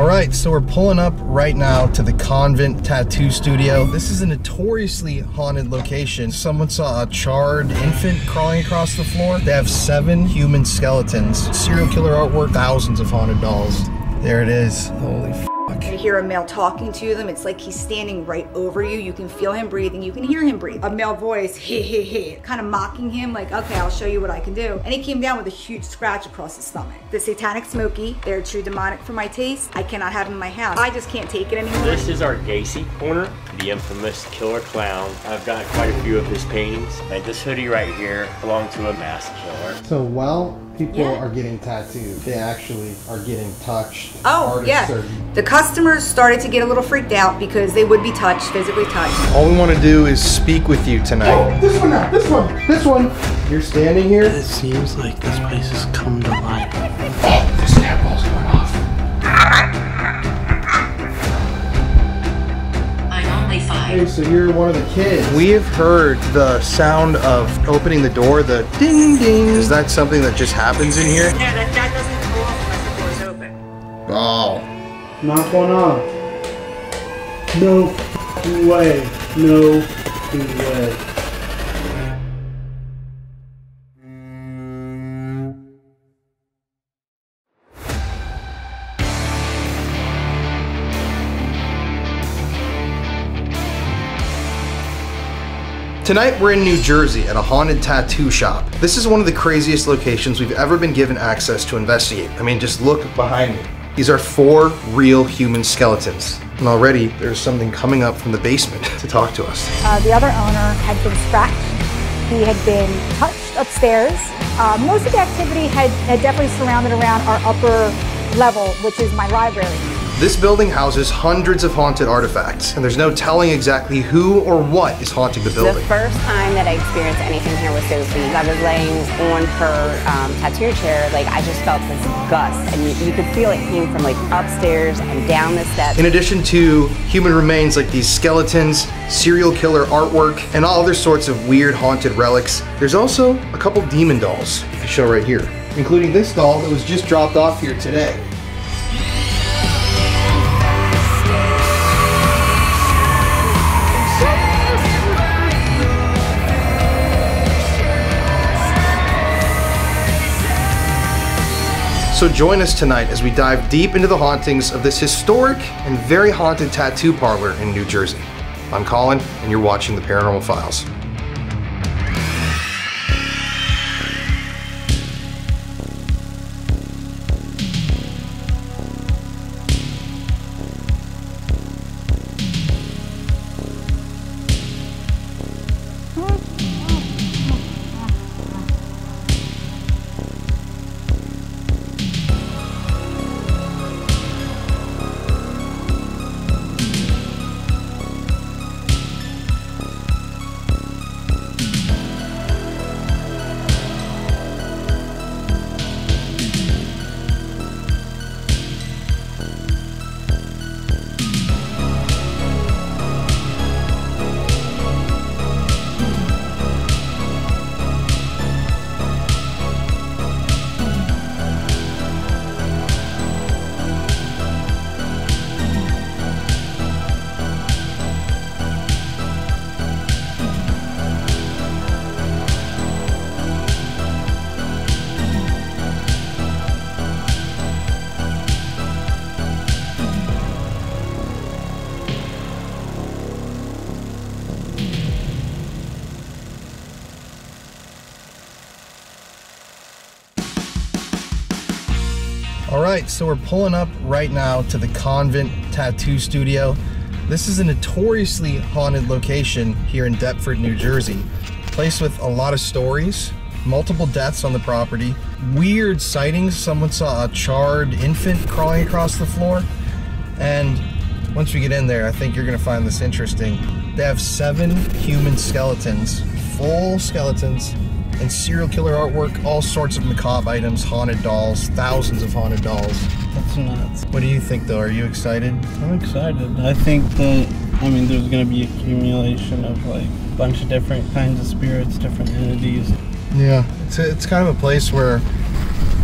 All right, so we're pulling up right now to the Convent Tattoo Studio. This is a notoriously haunted location. Someone saw a charred infant crawling across the floor. They have seven human skeletons, serial killer artwork, thousands of haunted dolls. There it is. Holy hear a male talking to them. It's like he's standing right over you. You can feel him breathing. You can hear him breathe. A male voice, he he he, kind of mocking him, like, okay, I'll show you what I can do. And he came down with a huge scratch across his stomach. The Satanic Smoky, they're too demonic for my taste. I cannot have him in my house. I just can't take it anymore. This is our Gacy corner, the infamous killer clown. I've got quite a few of his paintings. And this hoodie right here belonged to a mass killer. So while people Yeah. are getting tattooed, they actually are getting touched. Oh, Artists yeah. are- The customers started to get a little freaked out because they would be touched, physically touched. All we want to do is speak with you tonight. Oh, this one, now, this one, this one. You're standing here. It seems like this place has come to life. Oh, the snap ball's going off. Hey, so you're one of the kids. We have heard the sound of opening the door, the ding ding. Is that something that just happens in here? Yeah, that, that doesn't go off unless the door's open. Oh. Not going on. No way. No way. Tonight we're in New Jersey at a haunted tattoo shop. This is one of the craziest locations we've ever been given access to investigate. I mean, just look behind me. These are four real human skeletons. And already there's something coming up from the basement to talk to us. Uh, the other owner had been scratched. He had been touched upstairs. Uh, most of the activity had, had definitely surrounded around our upper level, which is my library. This building houses hundreds of haunted artifacts, and there's no telling exactly who or what is haunting the building. The first time that I experienced anything here with Sophie, I was laying on her um, tattoo chair, like I just felt this gust, and you, you could feel it came from like upstairs and down the steps. In addition to human remains like these skeletons, serial killer artwork, and all other sorts of weird haunted relics, there's also a couple demon dolls to show right here, including this doll that was just dropped off here today. So join us tonight as we dive deep into the hauntings of this historic and very haunted tattoo parlor in New Jersey. I'm Colin, and you're watching The Paranormal Files. So we're pulling up right now to the Convent Tattoo Studio. This is a notoriously haunted location here in Deptford, New Jersey. Place with a lot of stories, multiple deaths on the property, weird sightings. Someone saw a charred infant crawling across the floor. And once we get in there, I think you're gonna find this interesting. They have seven human skeletons, full skeletons, and serial killer artwork, all sorts of macabre items, haunted dolls, thousands of haunted dolls. That's nuts. What do you think though? Are you excited? I'm excited. I think that, I mean, there's going to be accumulation of like a bunch of different kinds of spirits, different entities. Yeah, it's, a, it's kind of a place where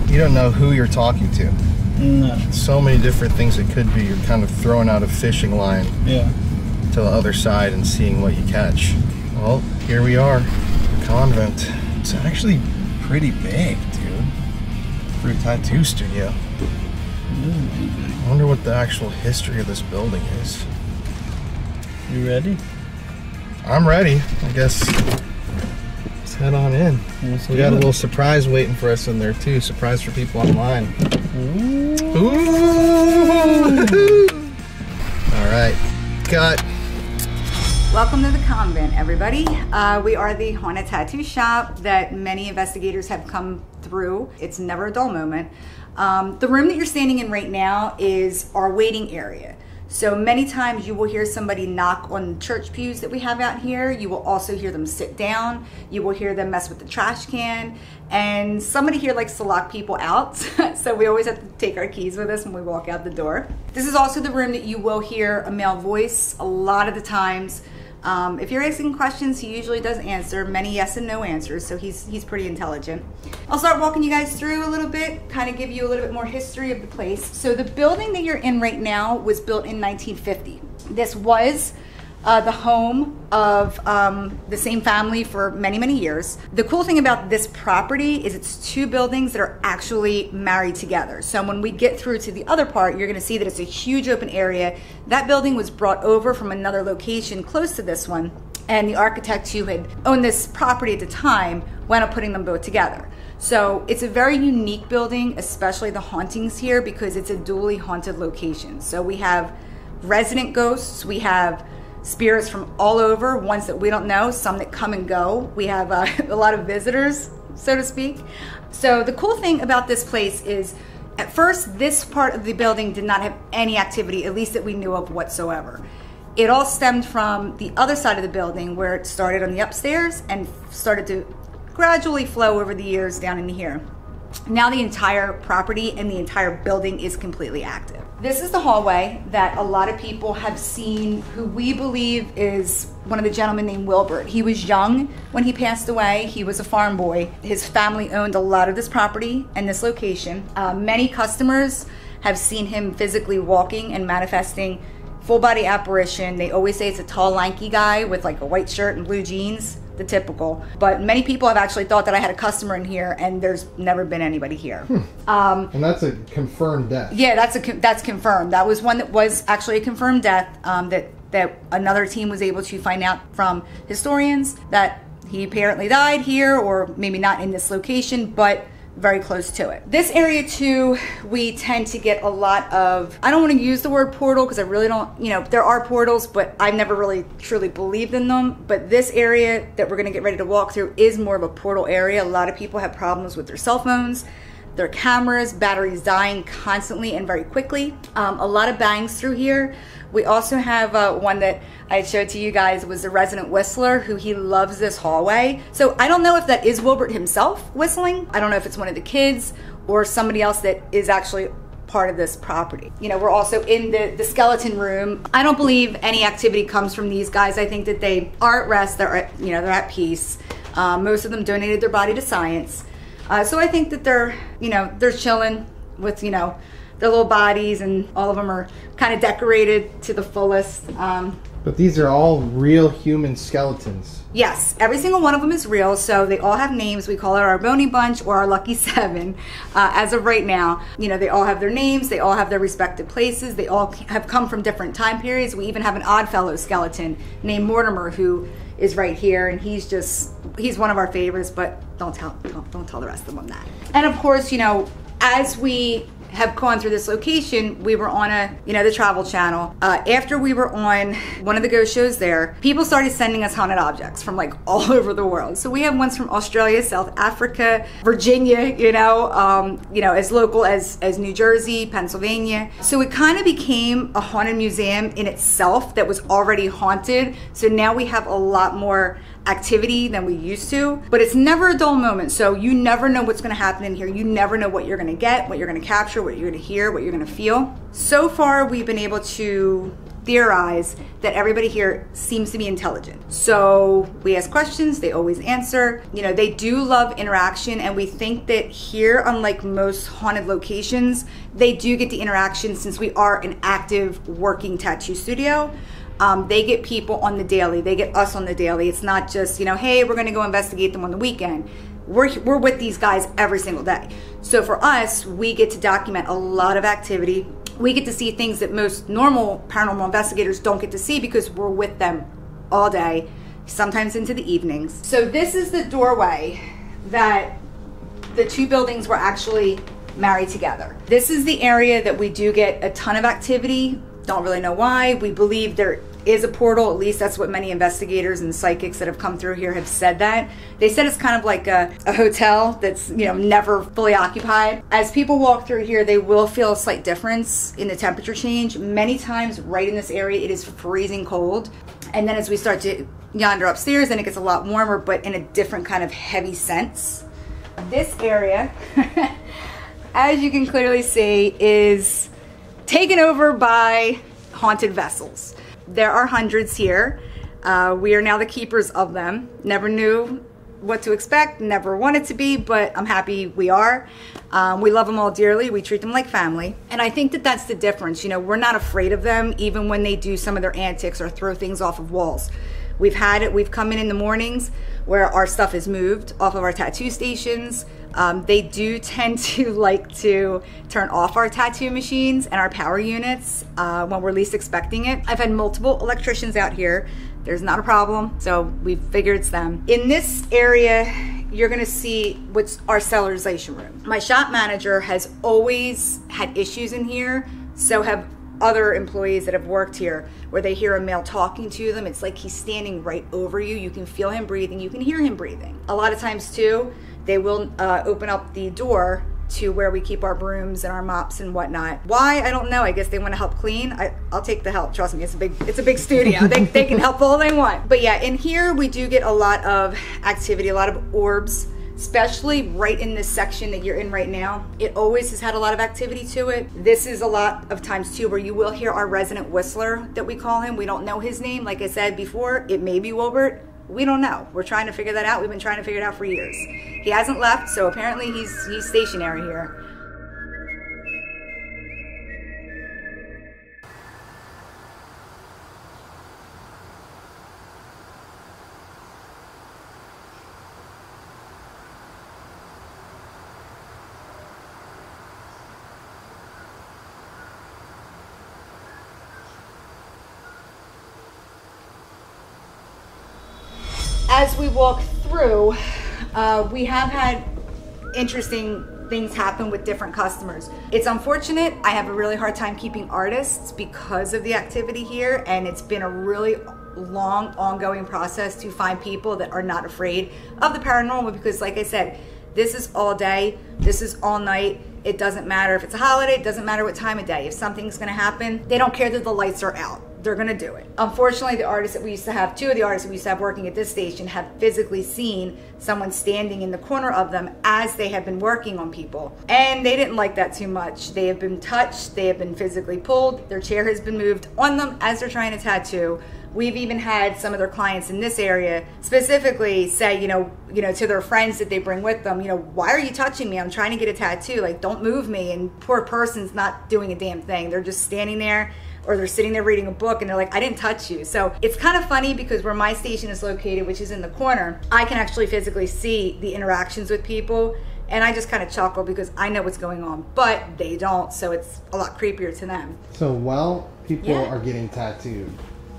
you don't know who you're talking to. No. So many different things it could be. You're kind of throwing out a fishing line Yeah. to the other side and seeing what you catch. Well, here we are, the convent. It's actually pretty big, dude, for a tattoo studio. I wonder what the actual history of this building is. You ready? I'm ready. I guess let's head on in. Let's We got a little surprise waiting for us in there too. Surprise for people online. Ooh. Ooh. All right, cut. Welcome to the convent, everybody. Uh, we are the haunted tattoo shop that many investigators have come through. It's never a dull moment. Um, the room that you're standing in right now is our waiting area. So many times you will hear somebody knock on church pews that we have out here. You will also hear them sit down. You will hear them mess with the trash can. And somebody here likes to lock people out. so we always have to take our keys with us when we walk out the door. This is also the room that you will hear a male voice a lot of the times. Um, if you're asking questions, he usually does answer many yes and no answers, so he's he's pretty intelligent. I'll start walking you guys through a little bit, kind of give you a little bit more history of the place. So the building that you're in right now was built in 1950. This was uh, the home of um, the same family for many, many years. The cool thing about this property is it's two buildings that are actually married together. So when we get through to the other part, you're gonna see that it's a huge open area. That building was brought over from another location close to this one. And the architect who had owned this property at the time wound up putting them both together. So it's a very unique building, especially the hauntings here, because it's a dually haunted location. So we have resident ghosts, we have spirits from all over, ones that we don't know, some that come and go. We have uh, a lot of visitors, so to speak. So the cool thing about this place is at first this part of the building did not have any activity, at least that we knew of whatsoever. It all stemmed from the other side of the building where it started on the upstairs and started to gradually flow over the years down into here. Now the entire property and the entire building is completely active. This is the hallway that a lot of people have seen who we believe is one of the gentlemen named Wilbert. He was young when he passed away. He was a farm boy. His family owned a lot of this property and this location. Uh, many customers have seen him physically walking and manifesting full body apparition. They always say it's a tall, lanky guy with like a white shirt and blue jeans, the typical. But many people have actually thought that I had a customer in here, and there's never been anybody here. Um, And that's a confirmed death. yeah, that's a that's confirmed. That was one that was actually a confirmed death. Um, that that another team was able to find out from historians that he apparently died here, or maybe not in this location, but very close to it. This area too, we tend to get a lot of. I don't want to use the word portal because I really don't. You know, there are portals, but I've never really truly believed in them. But this area that we're going to get ready to walk through is more of a portal area. A lot of people have problems with their cell phones their cameras, batteries dying constantly and very quickly. Um, a lot of bangs through here. We also have uh, one that I showed to you guys was a resident whistler who he loves this hallway. So I don't know if that is Wilbert himself whistling. I don't know if it's one of the kids or somebody else that is actually part of this property. You know, we're also in the, the skeleton room. I don't believe any activity comes from these guys. I think that they are at rest, they're at, you know, they're at peace. Um, most of them donated their body to science. Uh, so I think that they're, you know, they're chilling with, you know, their little bodies and all of them are kind of decorated to the fullest. Um, But these are all real human skeletons. Yes, every single one of them is real. So they all have names. We call it our Bony Bunch or our Lucky Seven. Uh, as of right now, you know, they all have their names. They all have their respective places. They all have come from different time periods. We even have an Oddfellow skeleton named Mortimer who is right here, and he's just he's one of our favorites. But don't tell don't, don't tell the rest of them that. And of course, you know, as we have gone through this location, we were on a, you know, the Travel Channel. Uh, after we were on one of the ghost shows there, people started sending us haunted objects from like all over the world. So we have ones from Australia, South Africa, Virginia, you know, um, you know, as local as as New Jersey, Pennsylvania. So it kind of became a haunted museum in itself that was already haunted. So now we have a lot more activity than we used to, but it's never a dull moment. So you never know what's going to happen in here. You never know what you're going to get, what you're going to capture, what you're going to hear, what you're to feel. So far, we've been able to theorize that everybody here seems to be intelligent. So we ask questions, they always answer. You know, they do love interaction, and we think that here, unlike most haunted locations, they do get the interaction since we are an active working tattoo studio. Um, they get people on the daily, they get us on the daily. It's not just, you know, hey, we're gonna go investigate them on the weekend. We're, we're with these guys every single day. So for us, we get to document a lot of activity we get to see things that most normal paranormal investigators don't get to see because we're with them all day, sometimes into the evenings. So this is the doorway that the two buildings were actually married together. This is the area that we do get a ton of activity. Don't really know why. We believe there is a portal. At least that's what many investigators and psychics that have come through here have said that. They said it's kind of like a, a hotel that's, you know, never fully occupied. As people walk through here, they will feel a slight difference in the temperature change. Many times right in this area, it is freezing cold. And then as we start to yonder upstairs, then it gets a lot warmer, but in a different kind of heavy sense. This area, as you can clearly see, is taken over by haunted vessels. There are hundreds here. Uh, we are now the keepers of them. Never knew what to expect, never wanted to be, but I'm happy we are. Um, we love them all dearly. We treat them like family. And I think that that's the difference. You know, we're not afraid of them, even when they do some of their antics or throw things off of walls. We've had it, we've come in in the mornings where our stuff is moved off of our tattoo stations. Um, they do tend to like to turn off our tattoo machines and our power units uh, when we're least expecting it. I've had multiple electricians out here. There's not a problem, so we figured it's them. In this area, you're gonna see what's our sterilization room. My shop manager has always had issues in here, so have other employees that have worked here where they hear a male talking to them. It's like he's standing right over you. You can feel him breathing, you can hear him breathing. A lot of times, too, they will uh, open up the door to where we keep our brooms and our mops and whatnot. Why? I don't know. I guess they want to help clean. I, will take the help. Trust me, it's a big it's a big studio. they, they can help all they want. But yeah, in here we do get a lot of activity, a lot of orbs especially right in this section that you're in right now. It always has had a lot of activity to it. This is a lot of times too where you will hear our resident whistler that we call him. We don't know his name. Like I said before, it may be Wilbert. We don't know. We're trying to figure that out. We've been trying to figure it out for years. He hasn't left, so apparently he's he's stationary here. As we walk through, uh, we have had interesting things happen with different customers. It's unfortunate. I have a really hard time keeping artists because of the activity here, and it's been a really long, ongoing process to find people that are not afraid of the paranormal because, like I said, this is all day, this is all night. It doesn't matter if it's a holiday, it doesn't matter what time of day. If something's gonna happen, they don't care that the lights are out they're gonna do it. Unfortunately, the artists that we used to have, two of the artists that we used to have working at this station have physically seen someone standing in the corner of them as they have been working on people. And they didn't like that too much. They have been touched, they have been physically pulled, their chair has been moved on them as they're trying to tattoo. We've even had some of their clients in this area specifically say, you know, you know, to their friends that they bring with them, you know, why are you touching me? I'm trying to get a tattoo. Like, don't move me. And poor person's not doing a damn thing. They're just standing there or they're sitting there reading a book and they're like, I didn't touch you. So it's kind of funny because where my station is located, which is in the corner, I can actually physically see the interactions with people. And I just kind of chuckle because I know what's going on, but they don't. So it's a lot creepier to them. So while people Yeah. are getting tattooed,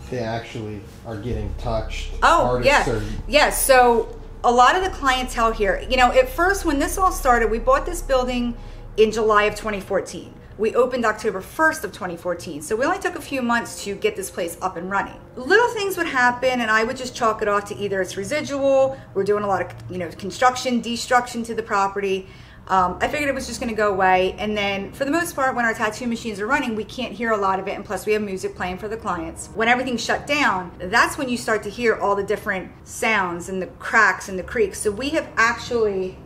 they actually are getting touched. Oh, yeah. are- Yeah, so a lot of the clientele here, you know, at first when this all started, we bought this building in July of 2014. We opened October 1st of 2014. So we only took a few months to get this place up and running. Little things would happen and I would just chalk it off to either it's residual, we're doing a lot of, you know, construction, destruction to the property. Um, I figured it was just going to go away. And then, for the most part, when our tattoo machines are running, we can't hear a lot of it. And plus, we have music playing for the clients. When everything's shut down, that's when you start to hear all the different sounds and the cracks and the creaks. So, we have actually,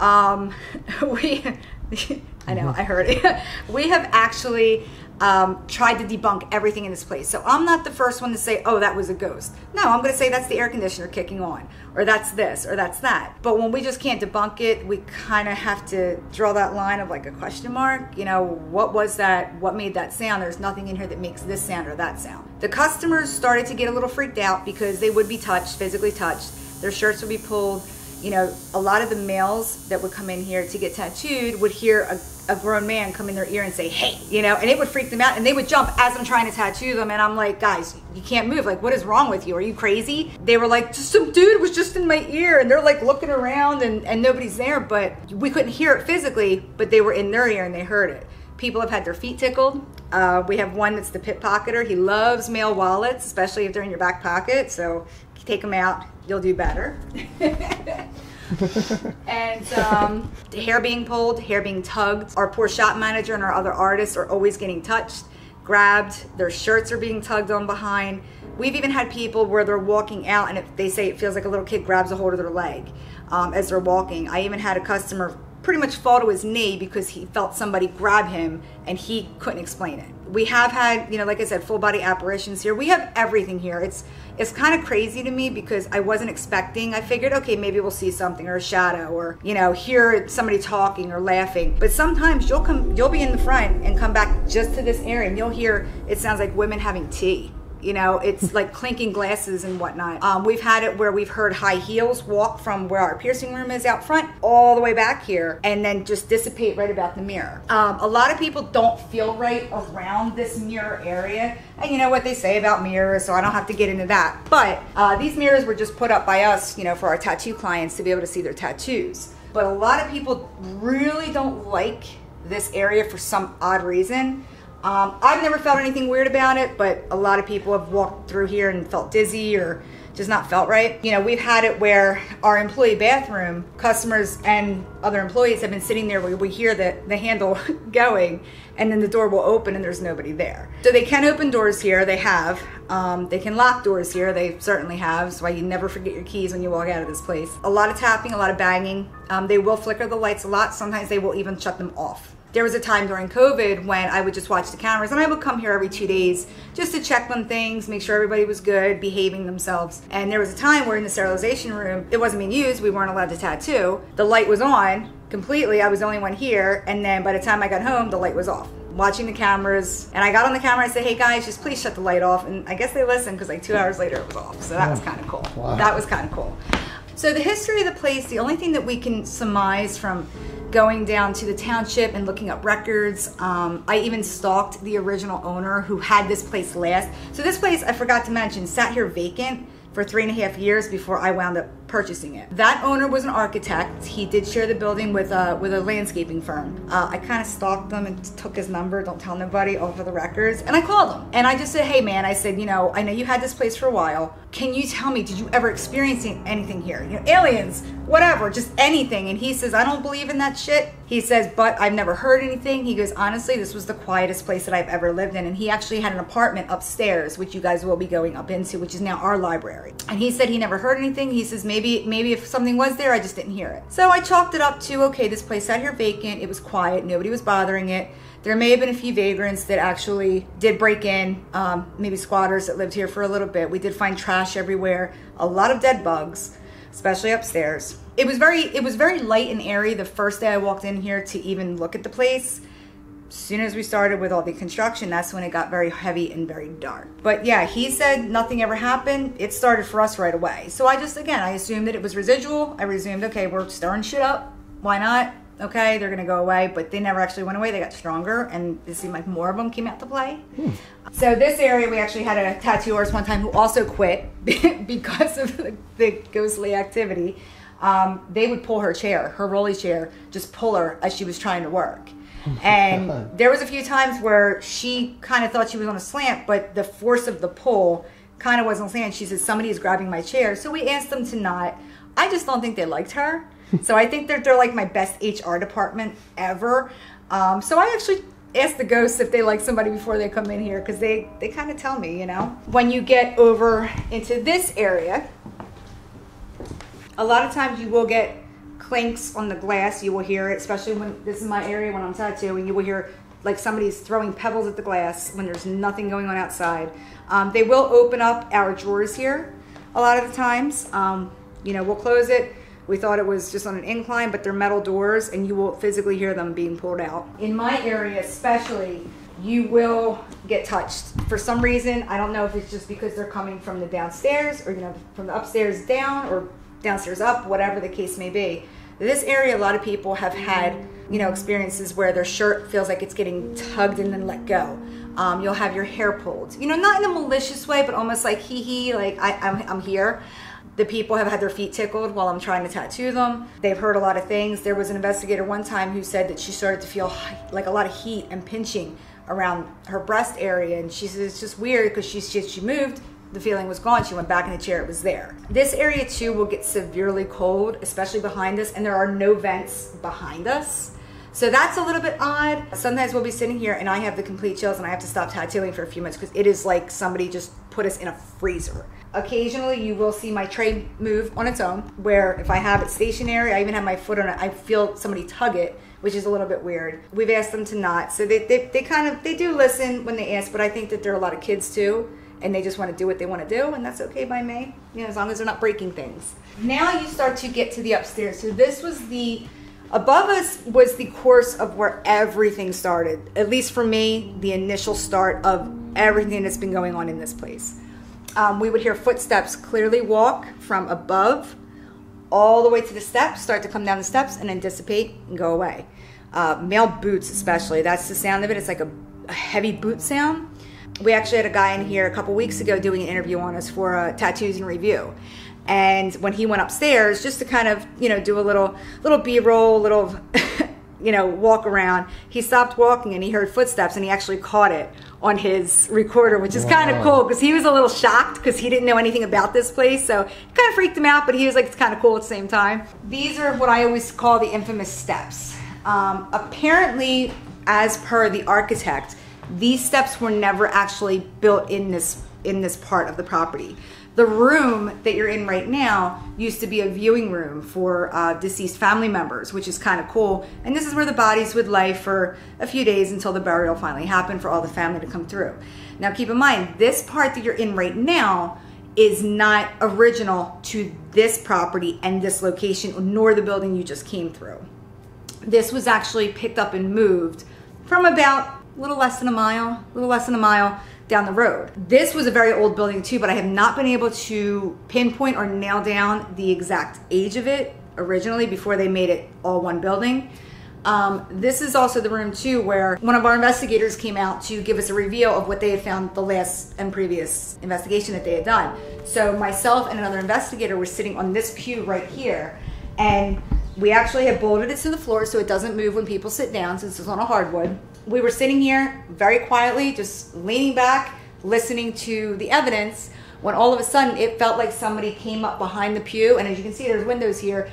um, we, I know, I heard it. we have actually um, tried to debunk everything in this place. So I'm not the first one to say, oh, that was a ghost. No, I'm going to say that's the air conditioner kicking on, or that's this, or that's that. But when we just can't debunk it, we kind of have to draw that line of like a question mark. You know, what was that? What made that sound? There's nothing in here that makes this sound or that sound. The customers started to get a little freaked out because they would be touched, physically touched. Their shirts would be pulled you know, a lot of the males that would come in here to get tattooed would hear a, a, grown man come in their ear and say, hey, you know, and it would freak them out and they would jump as I'm trying to tattoo them. And I'm like, guys, you can't move. Like, what is wrong with you? Are you crazy? They were like, just some dude was just in my ear. And they're like looking around and, and nobody's there, but we couldn't hear it physically, but they were in their ear and they heard it. People have had their feet tickled. Uh, we have one that's the pickpocketer. He loves male wallets, especially if they're in your back pocket. So take them out, you'll do better. and um, hair being pulled, hair being tugged. Our poor shop manager and our other artists are always getting touched, grabbed. Their shirts are being tugged on behind. We've even had people where they're walking out and if they say it feels like a little kid grabs a hold of their leg um, as they're walking. I even had a customer pretty much fall to his knee because he felt somebody grab him and he couldn't explain it. We have had, you know, like I said, full body apparitions here. We have everything here. It's it's kind of crazy to me because I wasn't expecting. I figured, okay, maybe we'll see something or a shadow or, you know, hear somebody talking or laughing. But sometimes you'll come you'll be in the front and come back just to this area and you'll hear it sounds like women having tea you know, it's like clinking glasses and whatnot. Um, we've had it where we've heard high heels walk from where our piercing room is out front all the way back here and then just dissipate right about the mirror. Um, a lot of people don't feel right around this mirror area. And you know what they say about mirrors, so I don't have to get into that. But uh, these mirrors were just put up by us, you know, for our tattoo clients to be able to see their tattoos. But a lot of people really don't like this area for some odd reason. Um, I've never felt anything weird about it, but a lot of people have walked through here and felt dizzy or just not felt right. You know, we've had it where our employee bathroom, customers and other employees have been sitting there where we hear the, the handle going and then the door will open and there's nobody there. So they can open doors here, they have. Um, they can lock doors here, they certainly have. That's why you never forget your keys when you walk out of this place. A lot of tapping, a lot of banging. Um, they will flicker the lights a lot. Sometimes they will even shut them off there was a time during COVID when I would just watch the cameras and I would come here every two days just to check on things, make sure everybody was good, behaving themselves. And there was a time where in the sterilization room, it wasn't being used, we weren't allowed to tattoo. The light was on completely, I was the only one here. And then by the time I got home, the light was off. Watching the cameras, and I got on the camera and said, "Hey guys, just please shut the light off." And I guess they listened because like two hours later it was off. So that was oh, kind of cool. Wow. That was kind of cool. So the history of the place, the only thing that we can surmise from going down to the township and looking up records. Um, I even stalked the original owner who had this place last. So this place, I forgot to mention, sat here vacant for three and a half years before I wound up purchasing it. That owner was an architect. He did share the building with a, with a landscaping firm. Uh, I kind of stalked them and took his number, don't tell nobody, over the records. And I called him. And I just said, hey man, I said, you know, I know you had this place for a while. Can you tell me, did you ever experience anything here? You know, aliens, whatever, just anything. And he says, I don't believe in that shit. He says, but I've never heard anything. He goes, honestly, this was the quietest place that I've ever lived in. And he actually had an apartment upstairs, which you guys will be going up into, which is now our library. And he said he never heard anything. He says, maybe maybe maybe if something was there, I just didn't hear it. So I chalked it up to okay, this place sat here vacant. It was quiet. Nobody was bothering it. There may have been a few vagrants that actually did break in, um, maybe squatters that lived here for a little bit. We did find trash everywhere, a lot of dead bugs, especially upstairs. It was very it was very light and airy the first day I walked in here to even look at the place soon as we started with all the construction, that's when it got very heavy and very dark. But yeah, he said nothing ever happened. It started for us right away. So I just, again, I assumed that it was residual. I resumed, okay, we're stirring shit up. Why not? Okay, they're gonna go away, but they never actually went away. They got stronger, and it seemed like more of them came out to play. Hmm. So this area, we actually had a tattoo artist one time who also quit because of the, the ghostly activity. Um, they would pull her chair, her rolly chair, just pull her as she was trying to work. and there was a few times where she kind of thought she was on a slant, but the force of the pull kind of wasn't slant. She said, somebody is grabbing my chair. So we asked them to not. I just don't think they liked her. so I think they're, they're like my best HR department ever. Um, so I actually ask the ghosts if they like somebody before they come in here because they, they kind of tell me, you know. When you get over into this area, a lot of times you will get clinks on the glass. You will hear it, especially when this is my area when I'm tattooing. You will hear like somebody's throwing pebbles at the glass when there's nothing going on outside. Um, they will open up our drawers here a lot of the times. Um, you know, we'll close it. We thought it was just on an incline, but they're metal doors and you will physically hear them being pulled out. In my area, especially, you will get touched for some reason. I don't know if it's just because they're coming from the downstairs or, you know, from the upstairs down or downstairs up, whatever the case may be. This area, a lot of people have had, you know, experiences where their shirt feels like it's getting tugged and then let go. Um, you'll have your hair pulled, you know, not in a malicious way, but almost like hee hee, like I, I'm, I'm here. The people have had their feet tickled while I'm trying to tattoo them. They've heard a lot of things. There was an investigator one time who said that she started to feel like a lot of heat and pinching around her breast area, and she said it's just weird because she, she she moved the feeling was gone. She went back in the chair, it was there. This area too will get severely cold, especially behind us, and there are no vents behind us. So that's a little bit odd. Sometimes we'll be sitting here and I have the complete chills and I have to stop tattooing for a few minutes because it is like somebody just put us in a freezer. Occasionally you will see my tray move on its own where if I have it stationary, I even have my foot on it, I feel somebody tug it, which is a little bit weird. We've asked them to not. So they, they, they kind of, they do listen when they ask, but I think that there are a lot of kids too and they just want to do what they want to do and that's okay by me you know as long as they're not breaking things. Now you start to get to the upstairs. So this was the above us was the course of where everything started at least for me the initial start of everything that's been going on in this place. Um, we would hear footsteps clearly walk from above all the way to the steps start to come down the steps and then dissipate and go away. Uh, male boots especially that's the sound of it. It's like a, a heavy boot sound we actually had a guy in here a couple weeks ago doing an interview on us for a tattoos and review. And when he went upstairs just to kind of you know do a little little b-roll little you know walk around he stopped walking and he heard footsteps and he actually caught it on his recorder which is wow. kind of cool because he was a little shocked because he didn't know anything about this place. So it kind of freaked him out but he was like it's kind of cool at the same time. These are what i always call the infamous steps. Um, apparently as per the architect these steps were never actually built in this in this part of the property. The room that you're in right now used to be a viewing room for uh, deceased family members, which is kind of cool. And this is where the bodies would lay for a few days until the burial finally happened for all the family to come through. Now, keep in mind, this part that you're in right now is not original to this property and this location, nor the building you just came through. This was actually picked up and moved from about a little less than a mile, a little less than a mile down the road. This was a very old building too, but I have not been able to pinpoint or nail down the exact age of it originally before they made it all one building. Um, this is also the room too where one of our investigators came out to give us a reveal of what they had found the last and previous investigation that they had done. So myself and another investigator were sitting on this pew right here and we actually had bolted it to the floor so it doesn't move when people sit down since it's on a hardwood we were sitting here very quietly, just leaning back, listening to the evidence, when all of a sudden it felt like somebody came up behind the pew. And as you can see, there's windows here,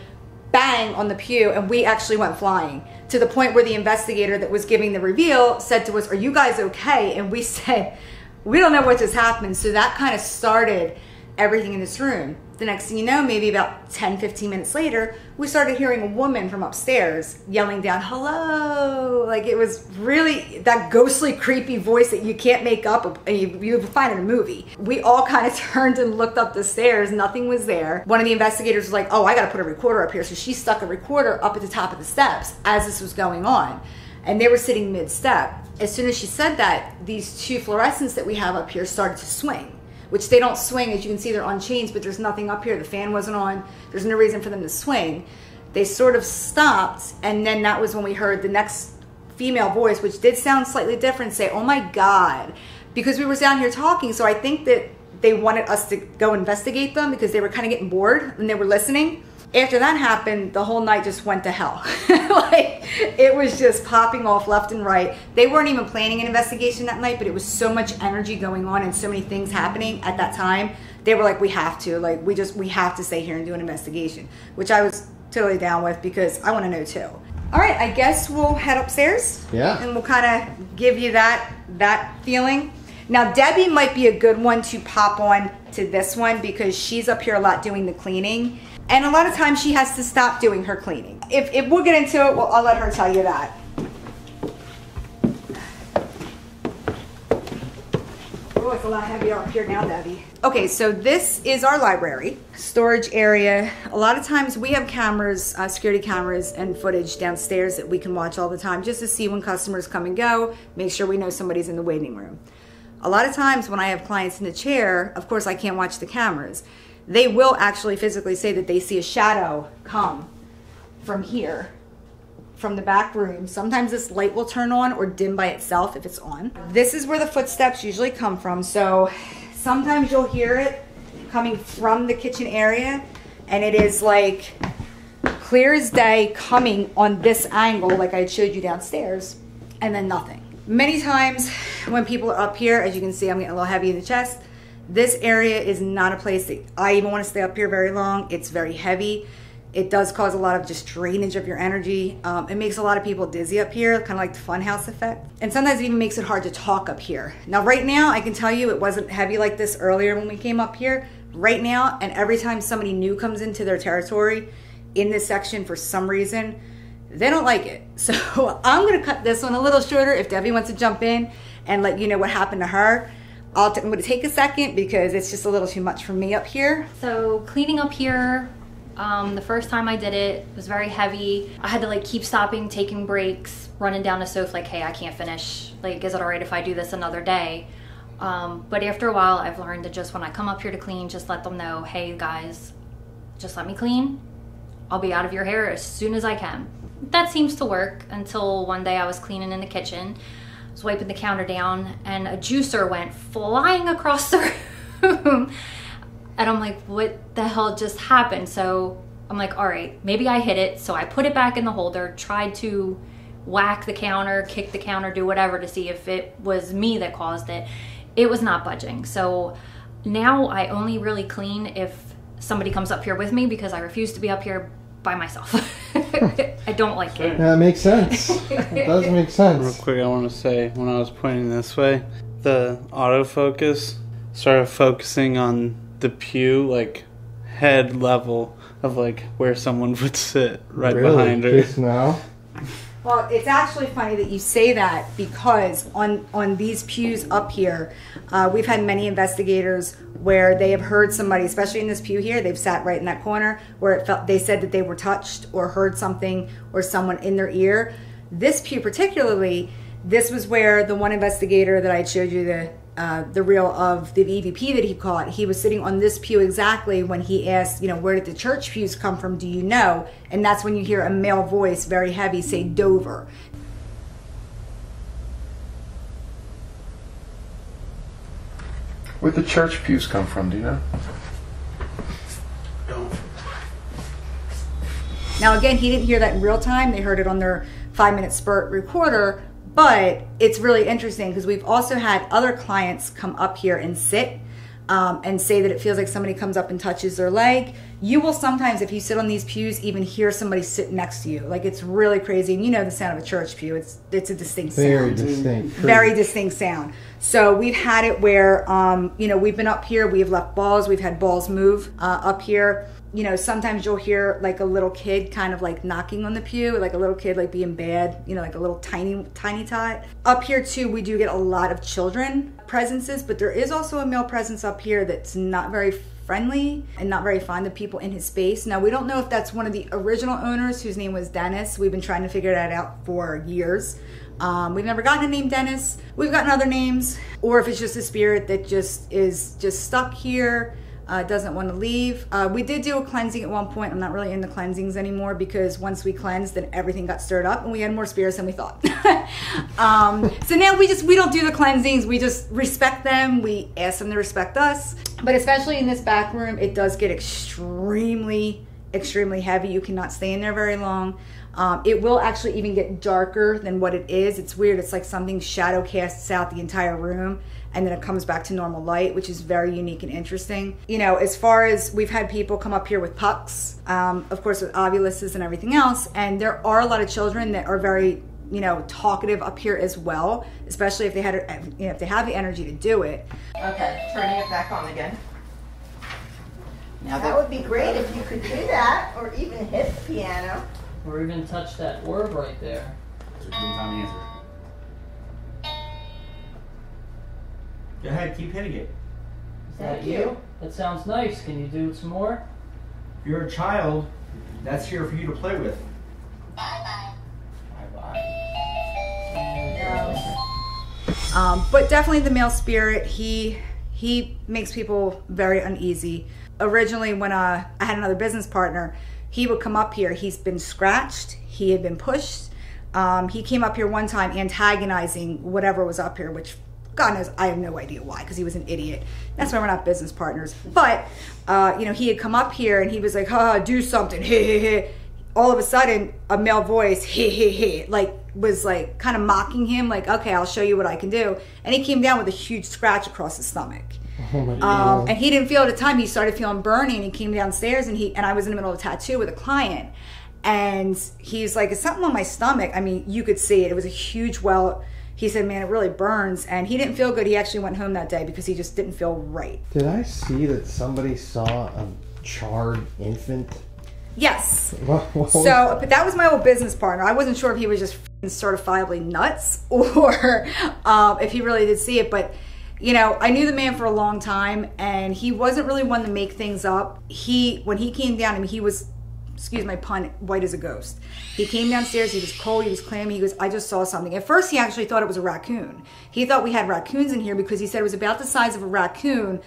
bang on the pew, and we actually went flying to the point where the investigator that was giving the reveal said to us, Are you guys okay? And we said, We don't know what just happened. So that kind of started everything in this room. The next thing you know, maybe about 10, 15 minutes later, we started hearing a woman from upstairs yelling down, hello. Like it was really that ghostly, creepy voice that you can't make up and you, you find in a movie. We all kind of turned and looked up the stairs. Nothing was there. One of the investigators was like, oh, I got to put a recorder up here. So she stuck a recorder up at the top of the steps as this was going on. And they were sitting mid step. As soon as she said that, these two fluorescents that we have up here started to swing which they don't swing. As you can see, they're on chains, but there's nothing up here. The fan wasn't on. There's no reason for them to swing. They sort of stopped, and then that was when we heard the next female voice, which did sound slightly different, say, oh my God, because we were down here talking. So I think that they wanted us to go investigate them because they were kind of getting bored and they were listening after that happened, the whole night just went to hell. like it was just popping off left and right. They weren't even planning an investigation that night, but it was so much energy going on and so many things happening at that time. They were like, we have to, like, we just, we have to stay here and do an investigation, which I was totally down with because I want to know too. All right, I guess we'll head upstairs. Yeah. And we'll kind of give you that that feeling. Now, Debbie might be a good one to pop on to this one because she's up here a lot doing the cleaning and a lot of times she has to stop doing her cleaning. If, if we'll get into it, well, I'll let her tell you that. Oh, it's a lot heavier up here now, Debbie. Okay, so this is our library, storage area. A lot of times we have cameras, uh, security cameras and footage downstairs that we can watch all the time just to see when customers come and go, make sure we know somebody's in the waiting room. A lot of times when I have clients in the chair, of course I can't watch the cameras. They will actually physically say that they see a shadow come from here from the back room. Sometimes this light will turn on or dim by itself if it's on. This is where the footsteps usually come from. So sometimes you'll hear it coming from the kitchen area and it is like clear as day coming on this angle like I showed you downstairs and then nothing. Many times when people are up here, as you can see, I'm getting a little heavy in the chest. This area is not a place that I even want to stay up here very long. It's very heavy it does cause a lot of just drainage of your energy. Um, it makes a lot of people dizzy up here, kind of like the funhouse effect. And sometimes it even makes it hard to talk up here. Now, right now, I can tell you it wasn't heavy like this earlier when we came up here. Right now, and every time somebody new comes into their territory in this section for some reason, they don't like it. So I'm gonna cut this one a little shorter if Debbie wants to jump in and let you know what happened to her. I t- I'm gonna take a second because it's just a little too much for me up here. So cleaning up here um, the first time I did it, it was very heavy. I had to like keep stopping, taking breaks, running down the sofa like, hey, I can't finish. Like, is it all right if I do this another day? Um, but after a while, I've learned to just when I come up here to clean, just let them know, hey guys, just let me clean. I'll be out of your hair as soon as I can. That seems to work until one day I was cleaning in the kitchen, I was wiping the counter down, and a juicer went flying across the room. And I'm like, what the hell just happened? So I'm like, all right, maybe I hit it. So I put it back in the holder, tried to whack the counter, kick the counter, do whatever to see if it was me that caused it. It was not budging. So now I only really clean if somebody comes up here with me because I refuse to be up here by myself. I don't like it. Yeah, it makes sense. it does make sense. Real quick, I want to say when I was pointing this way, the autofocus started focusing on the pew like head level of like where someone would sit right really? behind her. Just now. Well, it's actually funny that you say that because on on these pews up here, uh, we've had many investigators where they have heard somebody, especially in this pew here, they've sat right in that corner where it felt they said that they were touched or heard something or someone in their ear. This pew particularly, this was where the one investigator that I showed you the uh, the reel of the EVP that he caught, he was sitting on this pew exactly when he asked, you know, where did the church pews come from? Do you know? And that's when you hear a male voice, very heavy, say Dover. Where'd the church pews come from? Do you know? Now, again, he didn't hear that in real time. They heard it on their five minute spurt recorder, but it's really interesting because we've also had other clients come up here and sit um, and say that it feels like somebody comes up and touches their leg. You will sometimes, if you sit on these pews, even hear somebody sit next to you. Like it's really crazy. And you know the sound of a church pew. It's it's a distinct Very sound. distinct. Very distinct sound. So we've had it where, um, you know, we've been up here, we've left balls, we've had balls move uh, up here you know, sometimes you'll hear like a little kid kind of like knocking on the pew, like a little kid like being bad, you know, like a little tiny, tiny tot. Up here too, we do get a lot of children presences, but there is also a male presence up here that's not very friendly and not very fond of people in his space. Now, we don't know if that's one of the original owners whose name was Dennis. We've been trying to figure that out for years. Um, we've never gotten a name Dennis. We've gotten other names, or if it's just a spirit that just is just stuck here uh, doesn't want to leave. Uh, we did do a cleansing at one point. I'm not really into cleansings anymore because once we cleansed, then everything got stirred up and we had more spirits than we thought. um, so now we just we don't do the cleansings. We just respect them. We ask them to respect us. But especially in this back room, it does get extremely extremely heavy. You cannot stay in there very long. Um, it will actually even get darker than what it is. It's weird. It's like something shadow casts out the entire room and then it comes back to normal light, which is very unique and interesting. You know, as far as we've had people come up here with pucks, um, of course, with Oviluses and everything else, and there are a lot of children that are very you know talkative up here as well especially if they had you know if they have the energy to do it. Okay turning it back on again. Now that would be great if you could do that or even hit the piano. Or even touch that orb right there Go ahead, keep hitting it. Is that you? you. That sounds nice. Can you do some more? If you're a child, that's here for you to play with. Bye bye. Bye bye. No. Um, but definitely the male spirit, he he makes people very uneasy. Originally, when uh, I had another business partner, he would come up here. He's been scratched. He had been pushed. Um, he came up here one time antagonizing whatever was up here, which God knows I have no idea why, because he was an idiot. That's why we're not business partners. But uh, you know, he had come up here and he was like, "Ha, do something." Hey, hey, hey. All of a sudden, a male voice, hey, hey, hey, like was like kind of mocking him, like, "Okay, I'll show you what I can do." And he came down with a huge scratch across his stomach. Oh Um, and he didn't feel at the time. He started feeling burning. He came downstairs, and he and I was in the middle of a tattoo with a client, and he's like, "It's something on my stomach." I mean, you could see it. It was a huge welt. He said, "Man, it really burns," and he didn't feel good. He actually went home that day because he just didn't feel right. Did I see that somebody saw a charred infant? Yes. What- what So, but that was my old business partner. I wasn't sure if he was just certifiably nuts or um, if he really did see it. But, you know, I knew the man for a long time and he wasn't really one to make things up. He, when he came down, I mean, he was, excuse my pun, white as a ghost. He came downstairs, he was cold, he was clammy. He goes, I just saw something. At first, he actually thought it was a raccoon. He thought we had raccoons in here because he said it was about the size of a raccoon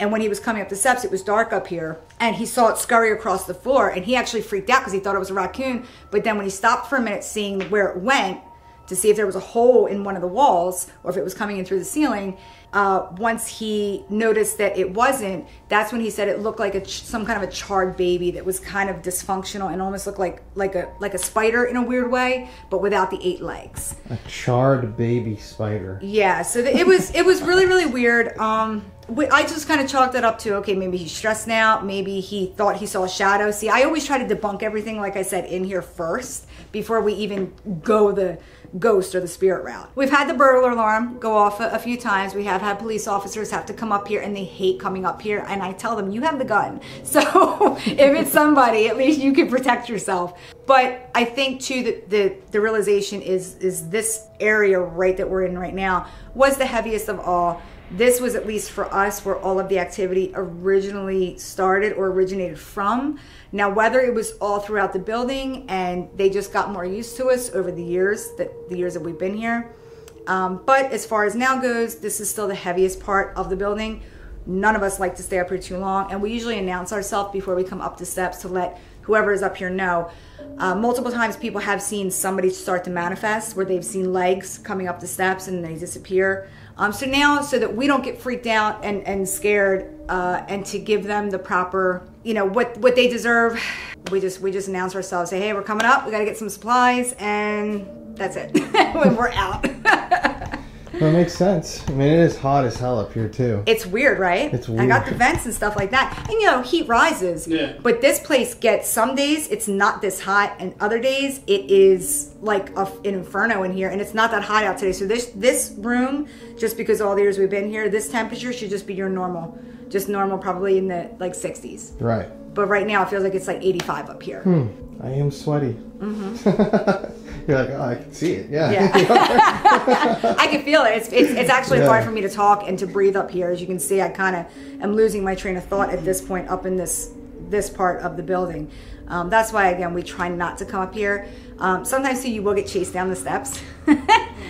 and when he was coming up the steps, it was dark up here, and he saw it scurry across the floor, and he actually freaked out because he thought it was a raccoon. But then when he stopped for a minute, seeing where it went to see if there was a hole in one of the walls or if it was coming in through the ceiling, uh, once he noticed that it wasn't, that's when he said it looked like a ch- some kind of a charred baby that was kind of dysfunctional and almost looked like like a like a spider in a weird way, but without the eight legs. A charred baby spider. Yeah, so the, it was it was really really weird. Um, I just kind of chalked it up to okay, maybe he's stressed out, maybe he thought he saw a shadow. See, I always try to debunk everything, like I said, in here first before we even go the ghost or the spirit route. We've had the burglar alarm go off a, a few times. We have had police officers have to come up here, and they hate coming up here. And I tell them, you have the gun, so if it's somebody, at least you can protect yourself. But I think too that the the realization is is this area right that we're in right now was the heaviest of all. This was at least for us where all of the activity originally started or originated from. Now, whether it was all throughout the building and they just got more used to us over the years that the years that we've been here. Um, but as far as now goes, this is still the heaviest part of the building. None of us like to stay up here too long, and we usually announce ourselves before we come up the steps to let whoever is up here know. Uh, multiple times, people have seen somebody start to manifest where they've seen legs coming up the steps and they disappear. Um, so now, so that we don't get freaked out and, and scared, uh, and to give them the proper, you know, what what they deserve, we just we just announce ourselves, say, hey, we're coming up, we got to get some supplies, and that's it. we're out. That makes sense. I mean, it is hot as hell up here too. It's weird, right? It's weird. I got the vents and stuff like that. And you know, heat rises. Yeah. But this place gets some days it's not this hot, and other days it is like a, an inferno in here, and it's not that hot out today. So this this room, just because all the years we've been here, this temperature should just be your normal, just normal, probably in the like 60s. Right. But right now it feels like it's like 85 up here. Hmm. I am sweaty. hmm You're like, oh, I can see it. Yeah. Yeah. I can feel it. It's, it's, it's actually Yeah. hard for me to talk and to breathe up here. As you can see, I kind of am losing my train of thought at this point up in this this part of the building. Um, that's why, again, we try not to come up here. Um, sometimes, too, you will get chased down the steps. Just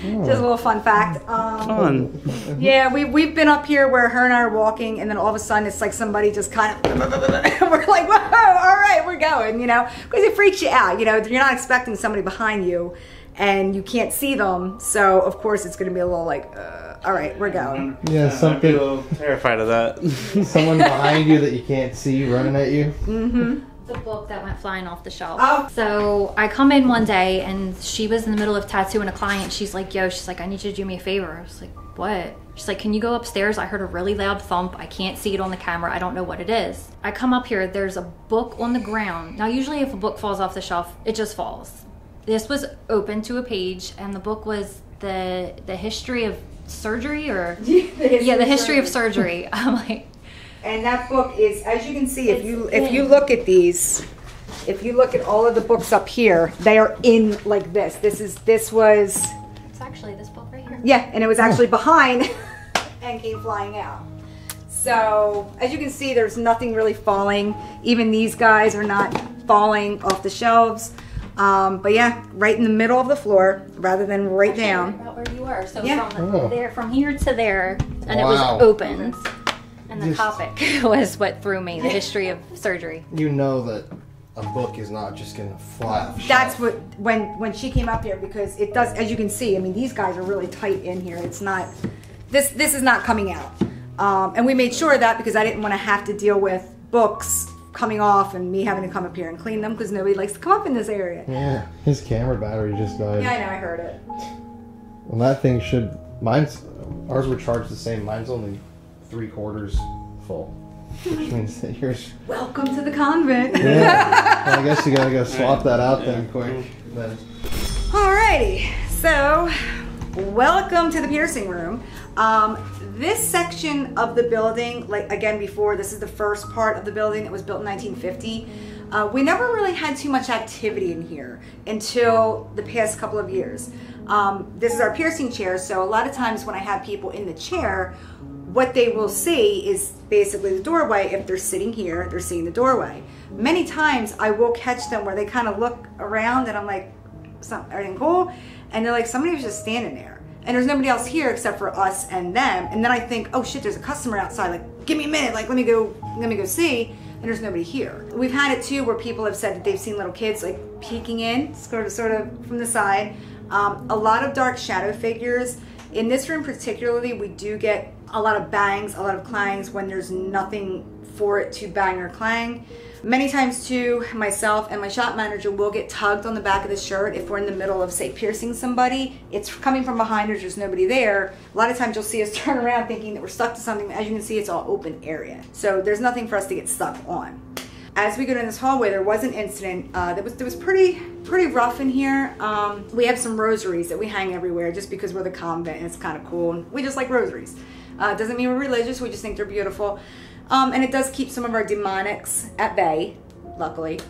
a little fun fact. Um, Fun. yeah, we, we've been up here where her and I are walking, and then all of a sudden it's like somebody just kind of, we're like, whoa, all right, we're going, you know, because it freaks you out. You know, you're not expecting somebody behind you and you can't see them. So, of course, it's going to be a little like, uh, all right, we're going. Yeah, I'd be a something. little terrified of that. Someone behind you that you can't see running at you. Mm-hmm. The book that went flying off the shelf. Oh. So I come in one day and she was in the middle of tattooing a client. She's like, yo, she's like, I need you to do me a favor. I was like, what? She's like, can you go upstairs? I heard a really loud thump. I can't see it on the camera. I don't know what it is. I come up here, there's a book on the ground. Now, usually if a book falls off the shelf, it just falls. This was open to a page and the book was the the history of surgery or yeah, the history of surgery. I'm like, And that book is, as you can see, if you if you look at these, if you look at all of the books up here, they are in like this. This is this was it's actually this book right here. yeah, and it was actually behind. and came flying out. So as you can see, there's nothing really falling. Even these guys are not falling off the shelves. Um, but yeah, right in the middle of the floor rather than right down. About where you were. So Yeah. from Oh. there, from here to there, and it was open. And the Just- topic was what threw me: the history of surgery. You know that a book is not just gonna fly off. That's shelf. what when when she came up here because it does as you can see. I mean, these guys are really tight in here. It's not this this is not coming out. Um, and we made sure of that because I didn't want to have to deal with books coming off and me having to come up here and clean them because nobody likes to come up in this area. Yeah, his camera battery just died. Yeah, I know. I heard it. Well, that thing should. Mine's ours were charged the same. Mine's only three quarters full, which means that yours. Welcome to the convent. Yeah. well, I guess you gotta go swap that out then quick. Then. Alrighty, so welcome to the piercing room. Um, this section of the building, like again before, this is the first part of the building that was built in 1950. Uh, we never really had too much activity in here until the past couple of years. Um, this is our piercing chair, so a lot of times when I have people in the chair, what they will see is basically the doorway. If they're sitting here, they're seeing the doorway. Many times I will catch them where they kind of look around and I'm like, something, cool? And they're like, somebody was just standing there. And there's nobody else here except for us and them. And then I think, oh shit, there's a customer outside. Like, give me a minute. Like, let me go, let me go see. And there's nobody here. We've had it too where people have said that they've seen little kids like peeking in, sort of, sort of from the side. Um, a lot of dark shadow figures. In this room particularly, we do get a lot of bangs, a lot of clangs when there's nothing for it to bang or clang. Many times too, myself and my shop manager will get tugged on the back of the shirt if we're in the middle of say piercing somebody. It's coming from behind or there's nobody there. A lot of times you'll see us turn around thinking that we're stuck to something. As you can see, it's all open area. So there's nothing for us to get stuck on. As we go down this hallway, there was an incident uh, that was that was pretty pretty rough in here. Um, we have some rosaries that we hang everywhere just because we're the convent and it's kind of cool. And we just like rosaries. Uh, doesn't mean we're religious. We just think they're beautiful. Um, and it does keep some of our demonics at bay, luckily.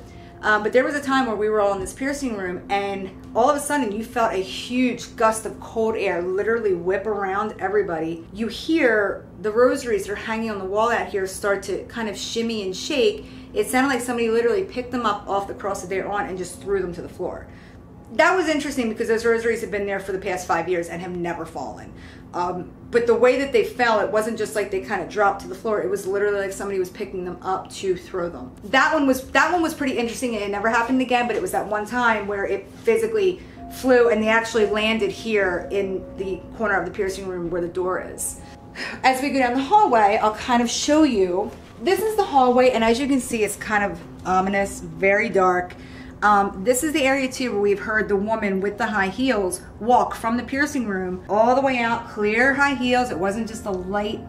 Um, but there was a time where we were all in this piercing room, and all of a sudden you felt a huge gust of cold air literally whip around everybody. You hear the rosaries that are hanging on the wall out here start to kind of shimmy and shake. It sounded like somebody literally picked them up off the cross that they're on and just threw them to the floor. That was interesting because those rosaries have been there for the past five years and have never fallen. Um, but the way that they fell, it wasn't just like they kind of dropped to the floor. It was literally like somebody was picking them up to throw them. That one was that one was pretty interesting, it never happened again. But it was that one time where it physically flew, and they actually landed here in the corner of the piercing room where the door is. As we go down the hallway, I'll kind of show you. This is the hallway, and as you can see, it's kind of ominous, very dark. Um, this is the area too where we've heard the woman with the high heels walk from the piercing room all the way out, clear high heels. It wasn't just a light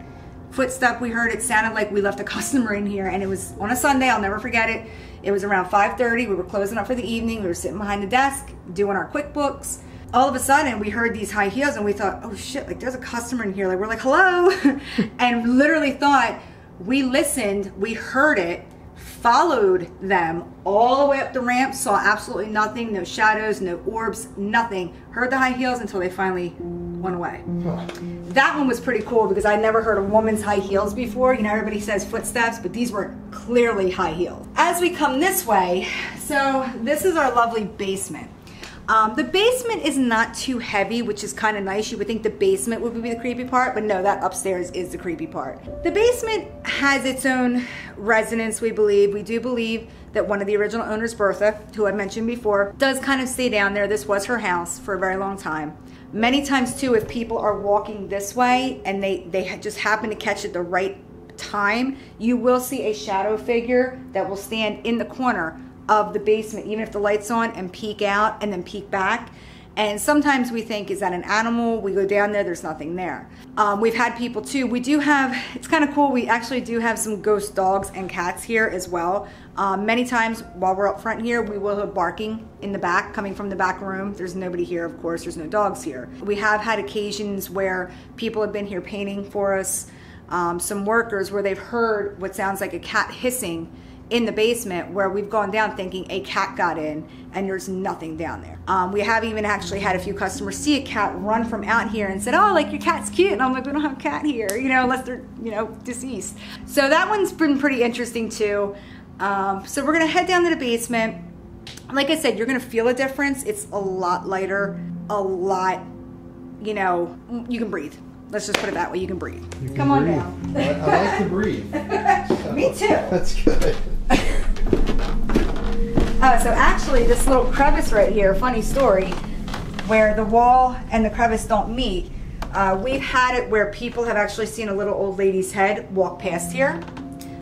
footstep we heard. It sounded like we left a customer in here, and it was on a Sunday. I'll never forget it. It was around 5:30. We were closing up for the evening. We were sitting behind the desk doing our QuickBooks. All of a sudden, we heard these high heels, and we thought, "Oh shit! Like there's a customer in here." Like we're like, "Hello," and literally thought we listened, we heard it, followed them all the way up the ramp, saw absolutely nothing, no shadows, no orbs, nothing. Heard the high heels until they finally went away. That one was pretty cool because I never heard a woman's high heels before. You know, everybody says footsteps, but these were clearly high heels. As we come this way, so this is our lovely basement. Um, the basement is not too heavy, which is kind of nice. You would think the basement would be the creepy part, but no, that upstairs is the creepy part. The basement has its own resonance, we believe. We do believe that one of the original owners, Bertha, who I mentioned before, does kind of stay down there. This was her house for a very long time. Many times, too, if people are walking this way and they, they just happen to catch it the right time, you will see a shadow figure that will stand in the corner of the basement, even if the light's on, and peek out and then peek back. And sometimes we think, is that an animal? We go down there, there's nothing there. Um, we've had people too. We do have, it's kind of cool, we actually do have some ghost dogs and cats here as well. Um, many times while we're up front here, we will have barking in the back, coming from the back room. There's nobody here, of course, there's no dogs here. We have had occasions where people have been here painting for us, um, some workers where they've heard what sounds like a cat hissing in the basement where we've gone down thinking a cat got in and there's nothing down there. Um, we have even actually had a few customers see a cat run from out here and said, "Oh, like your cat's cute," and I'm like, "We don't have a cat here, you know, unless they're you know deceased." So that one's been pretty interesting too. Um, so we're gonna head down to the basement. Like I said, you're gonna feel a difference. It's a lot lighter, a lot, you know, you can breathe. Let's just put it that way. You can breathe. Come on down. I, I like to breathe. Me too. That's good. Uh, so actually, this little crevice right here, funny story, where the wall and the crevice don't meet. Uh, we've had it where people have actually seen a little old lady's head walk past here.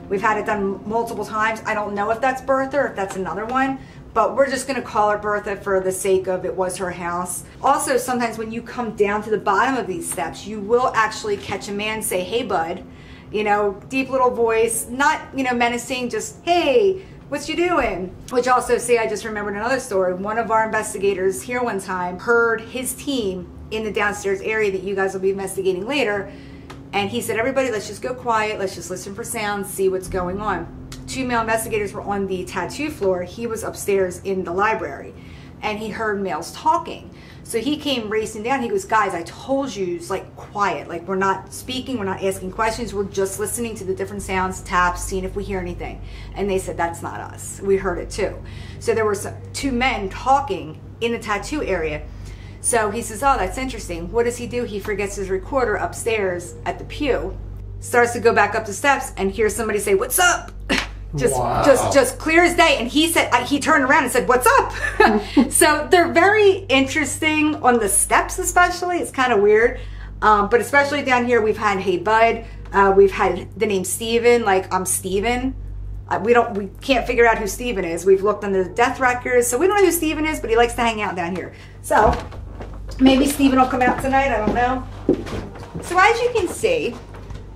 We've had it done multiple times. I don't know if that's Bertha or if that's another one, but we're just gonna call her Bertha for the sake of it was her house. Also, sometimes when you come down to the bottom of these steps, you will actually catch a man say, hey bud, you know, deep little voice, not, you know, menacing, just, hey, what you doing? Which also, see, I just remembered another story. One of our investigators here one time heard his team in the downstairs area that you guys will be investigating later. And he said, everybody, let's just go quiet. Let's just listen for sounds, see what's going on. Two male investigators were on the tattoo floor. He was upstairs in the library and he heard males talking. So he came racing down. He goes, guys, I told you it's like quiet. Like we're not speaking, we're not asking questions. We're just listening to the different sounds, taps, seeing if we hear anything. And they said, that's not us. We heard it too. So there were some, two men talking in the tattoo area. So he says, oh, that's interesting. What does he do? He forgets his recorder upstairs at the pew, starts to go back up the steps and hears somebody say, what's up? just Wow. just just clear as day. And he said uh, he turned around and said what's up? So they're very interesting on the steps especially. It's kind of weird. Um, but especially down here we've had hey bud. Uh, we've had the name steven like i'm steven. Uh, we don't we can't figure out who steven is. We've looked under the death records so we don't know who steven is but he likes to hang out down here. So maybe steven will come out tonight i don't know. So as you can see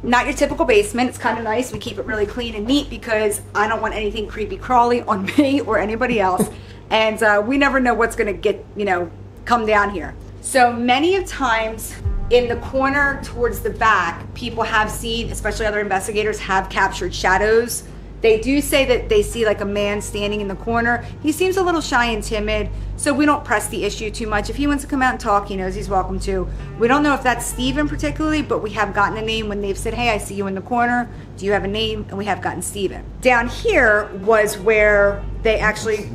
not your typical basement. It's kind of nice. We keep it really clean and neat because I don't want anything creepy crawly on me or anybody else. and uh, we never know what's going to get, you know, come down here. So many of times in the corner towards the back, people have seen, especially other investigators, have captured shadows. They do say that they see like a man standing in the corner. He seems a little shy and timid, so we don't press the issue too much. If he wants to come out and talk, he knows he's welcome to. We don't know if that's Steven particularly, but we have gotten a name when they've said, Hey, I see you in the corner. Do you have a name? And we have gotten Steven. Down here was where they actually.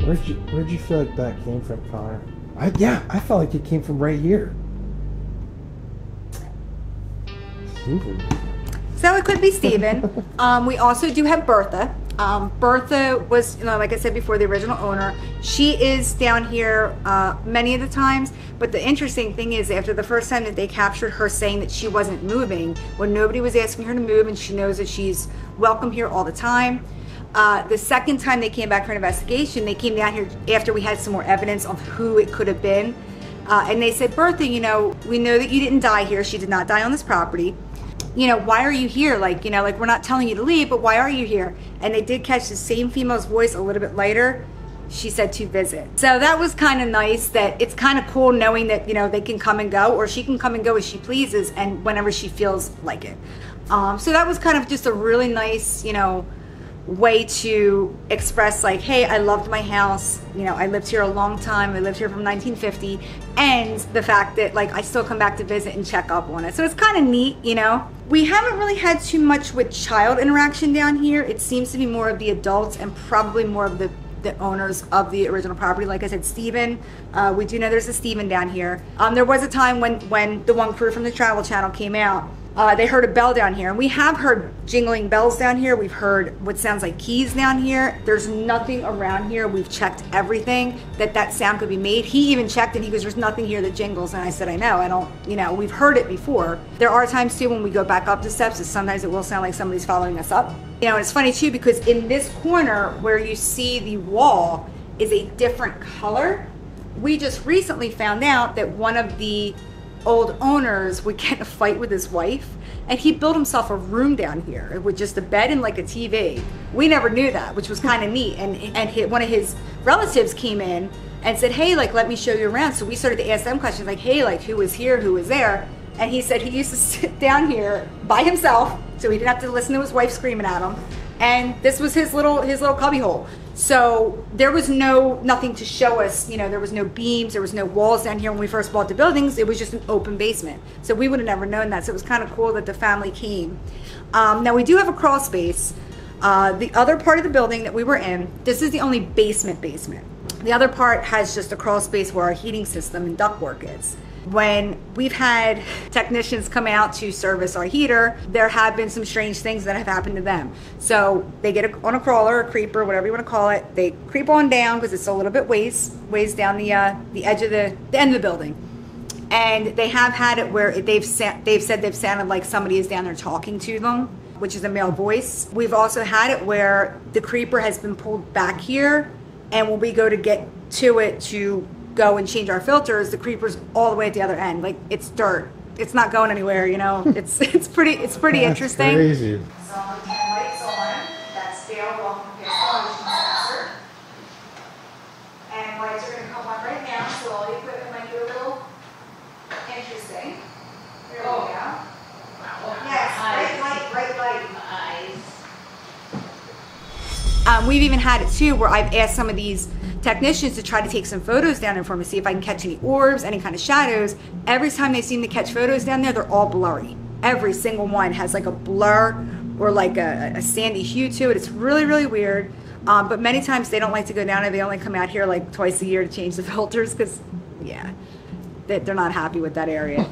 Where'd you Where'd you feel like that came from, Connor? I, yeah, I felt like it came from right here. So it could be Steven. um, we also do have Bertha. Um, Bertha was, you know, like I said before, the original owner. She is down here uh, many of the times. But the interesting thing is, after the first time that they captured her saying that she wasn't moving, when nobody was asking her to move, and she knows that she's welcome here all the time. Uh, the second time they came back for an investigation, they came down here after we had some more evidence of who it could have been. Uh, and they said, Bertha, you know, we know that you didn't die here. She did not die on this property you know, why are you here? Like, you know, like we're not telling you to leave, but why are you here? And they did catch the same female's voice a little bit later. She said to visit. So that was kind of nice that it's kind of cool knowing that, you know, they can come and go or she can come and go as she pleases and whenever she feels like it. Um, so that was kind of just a really nice, you know, way to express like hey i loved my house. You know i lived here a long time. I lived here from 1950 and the fact that like i still come back to visit and check up on it. So it's kind of neat you know? We haven't really had too much with child interaction down here. It seems to be more of the adults and probably more of the the owners of the original property. Like i said Steven, uh, we do know there's a Steven down here. Um, there was a time when when the one crew from the travel channel came out uh, they heard a bell down here and we have heard jingling bells down here. We've heard what sounds like keys down here. There's nothing around here. We've checked everything that that sound could be made. He even checked and he goes there's nothing here that jingles. And i said i know. I don't you know we've heard it before. There are times too when we go back up the steps that sometimes it will sound like somebody's following us up. You know it's funny too because in this corner where you see the wall is a different color. We just recently found out that one of the old owners would get in a fight with his wife and he built himself a room down here with just a bed and like a TV. We never knew that, which was kind of neat. And and one of his relatives came in and said, "Hey, like let me show you around." So we started to ask them questions like, "Hey, like who was here? Who was there?" And he said he used to sit down here by himself, so he didn't have to listen to his wife screaming at him. And this was his little his little cubby hole. So there was no nothing to show us. You know, there was no beams, there was no walls down here when we first bought the buildings. It was just an open basement. So we would have never known that. So it was kind of cool that the family came. Um, now we do have a crawl space. Uh, the other part of the building that we were in, this is the only basement basement. The other part has just a crawl space where our heating system and ductwork is. When we've had technicians come out to service our heater, there have been some strange things that have happened to them. So they get a, on a crawler, a creeper, whatever you want to call it. They creep on down because it's a little bit ways ways down the uh, the edge of the, the end of the building. And they have had it where they've sa- they've said they've sounded like somebody is down there talking to them, which is a male voice. We've also had it where the creeper has been pulled back here, and when we go to get to it to go and change our filters, the creeper's all the way at the other end. Like it's dirt. It's not going anywhere, you know. It's it's pretty it's pretty That's interesting. Crazy. So I'm gonna turn lights on. That's Dale welcome to installation sensor. And lights are gonna come on right now, so all the equipment might be a little interesting. There we go. Yes, bright light, bright light. Um, we've even had it too where I've asked some of these technicians to try to take some photos down there for me, see if I can catch any orbs, any kind of shadows. Every time they seem to catch photos down there, they're all blurry. Every single one has like a blur or like a, a sandy hue to it. It's really, really weird. Um, but many times they don't like to go down there. They only come out here like twice a year to change the filters because, yeah, they- they're not happy with that area.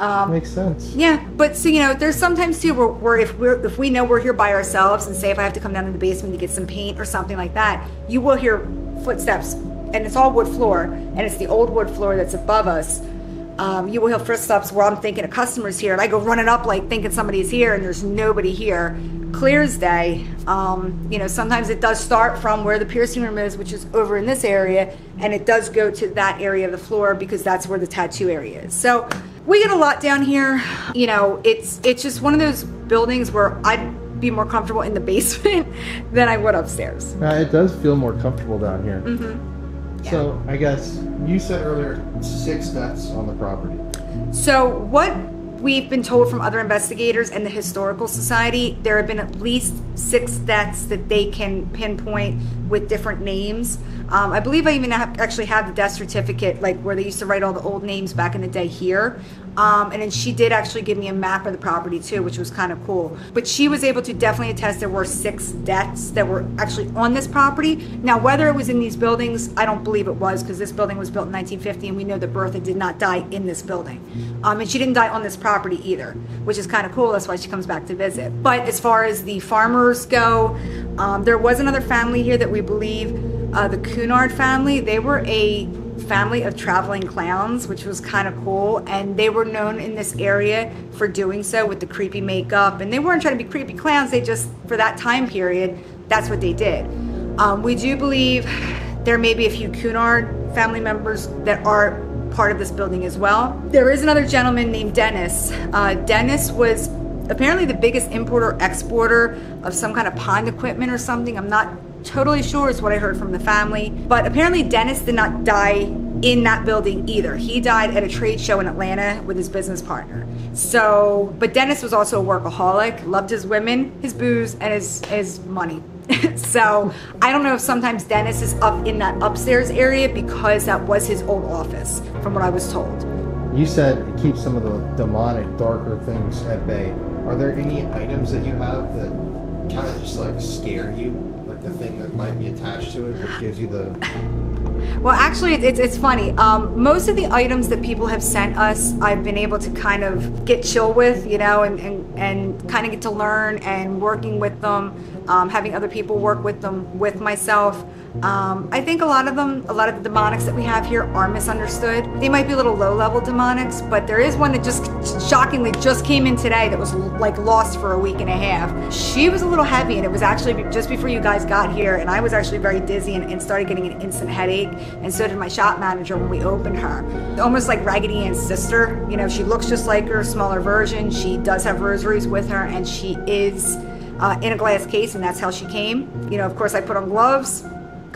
Um, Makes sense. yeah, but so you know, there's sometimes too where, where if we're if we know we're here by ourselves, and say if I have to come down to the basement to get some paint or something like that, you will hear footsteps, and it's all wood floor, and it's the old wood floor that's above us. Um, you will hear footsteps where I'm thinking a customer's here, and I go running up like thinking somebody's here, and there's nobody here. Clear as day. Um, you know, sometimes it does start from where the piercing room is, which is over in this area, and it does go to that area of the floor because that's where the tattoo area is. So we get a lot down here. You know, it's it's just one of those buildings where I'd be more comfortable in the basement than I would upstairs. Uh, it does feel more comfortable down here. hmm So I guess you said earlier six deaths on the property. So what we've been told from other investigators and the historical society, there have been at least six deaths that they can pinpoint with different names. Um, I believe I even have, actually have the death certificate, like where they used to write all the old names back in the day here. Um, and then she did actually give me a map of the property too, which was kind of cool. But she was able to definitely attest there were six deaths that were actually on this property. Now, whether it was in these buildings, I don't believe it was because this building was built in 1950 and we know that Bertha did not die in this building. Um, and she didn't die on this property either, which is kind of cool. That's why she comes back to visit. But as far as the farmers go, um, there was another family here that we believe, uh, the Cunard family. They were a family of traveling clowns, which was kind of cool. And they were known in this area for doing so with the creepy makeup. And they weren't trying to be creepy clowns, they just, for that time period, that's what they did. Um, we do believe there may be a few Cunard family members that are part of this building as well. There is another gentleman named Dennis. Uh, Dennis was apparently the biggest importer exporter of some kind of pond equipment or something. I'm not totally sure is what I heard from the family. But apparently Dennis did not die in that building either. He died at a trade show in Atlanta with his business partner. So, but Dennis was also a workaholic, loved his women, his booze, and his his money. so, I don't know if sometimes Dennis is up in that upstairs area because that was his old office, from what I was told. You said it keeps some of the demonic, darker things at bay. Are there any items that you have that kind of just like scare you? Thing that might be attached to it that gives you the. Well, actually, it's, it's, it's funny. Um, most of the items that people have sent us, I've been able to kind of get chill with, you know, and, and, and kind of get to learn and working with them, um, having other people work with them with myself. Um, I think a lot of them, a lot of the demonics that we have here are misunderstood. They might be a little low level demonics, but there is one that just shockingly just came in today that was like lost for a week and a half. She was a little heavy, and it was actually just before you guys got here, and I was actually very dizzy and, and started getting an instant headache, and so did my shop manager when we opened her. Almost like Raggedy Ann's sister. You know, she looks just like her, smaller version. She does have rosaries with her, and she is uh, in a glass case, and that's how she came. You know, of course, I put on gloves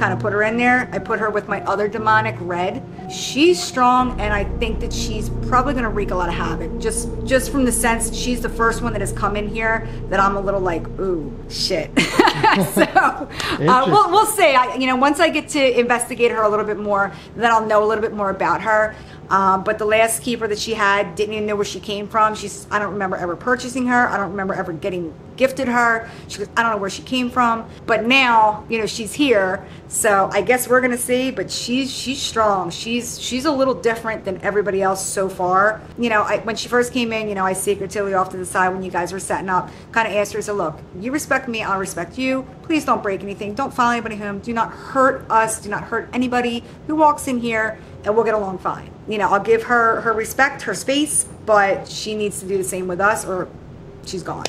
kind of put her in there. I put her with my other demonic red. She's strong, and I think that she's probably going to wreak a lot of havoc. Just just from the sense she's the first one that has come in here that I'm a little like, ooh, shit. so uh, we'll we'll see. I, you know, once I get to investigate her a little bit more, then I'll know a little bit more about her. Um, but the last keeper that she had didn't even know where she came from. She's I don't remember ever purchasing her. I don't remember ever getting gifted her. She goes, I don't know where she came from. But now, you know, she's here. So I guess we're gonna see. But she's she's strong. She's she's a little different than everybody else so far. You know, I, when she first came in, you know, I secretly off to the side when you guys were setting up, kind of asked her, so look, you respect me, I'll respect you. Please don't break anything. Don't follow anybody home. Do not hurt us. Do not hurt anybody who walks in here and we'll get along fine. You know, I'll give her her respect, her space, but she needs to do the same with us or she's gone.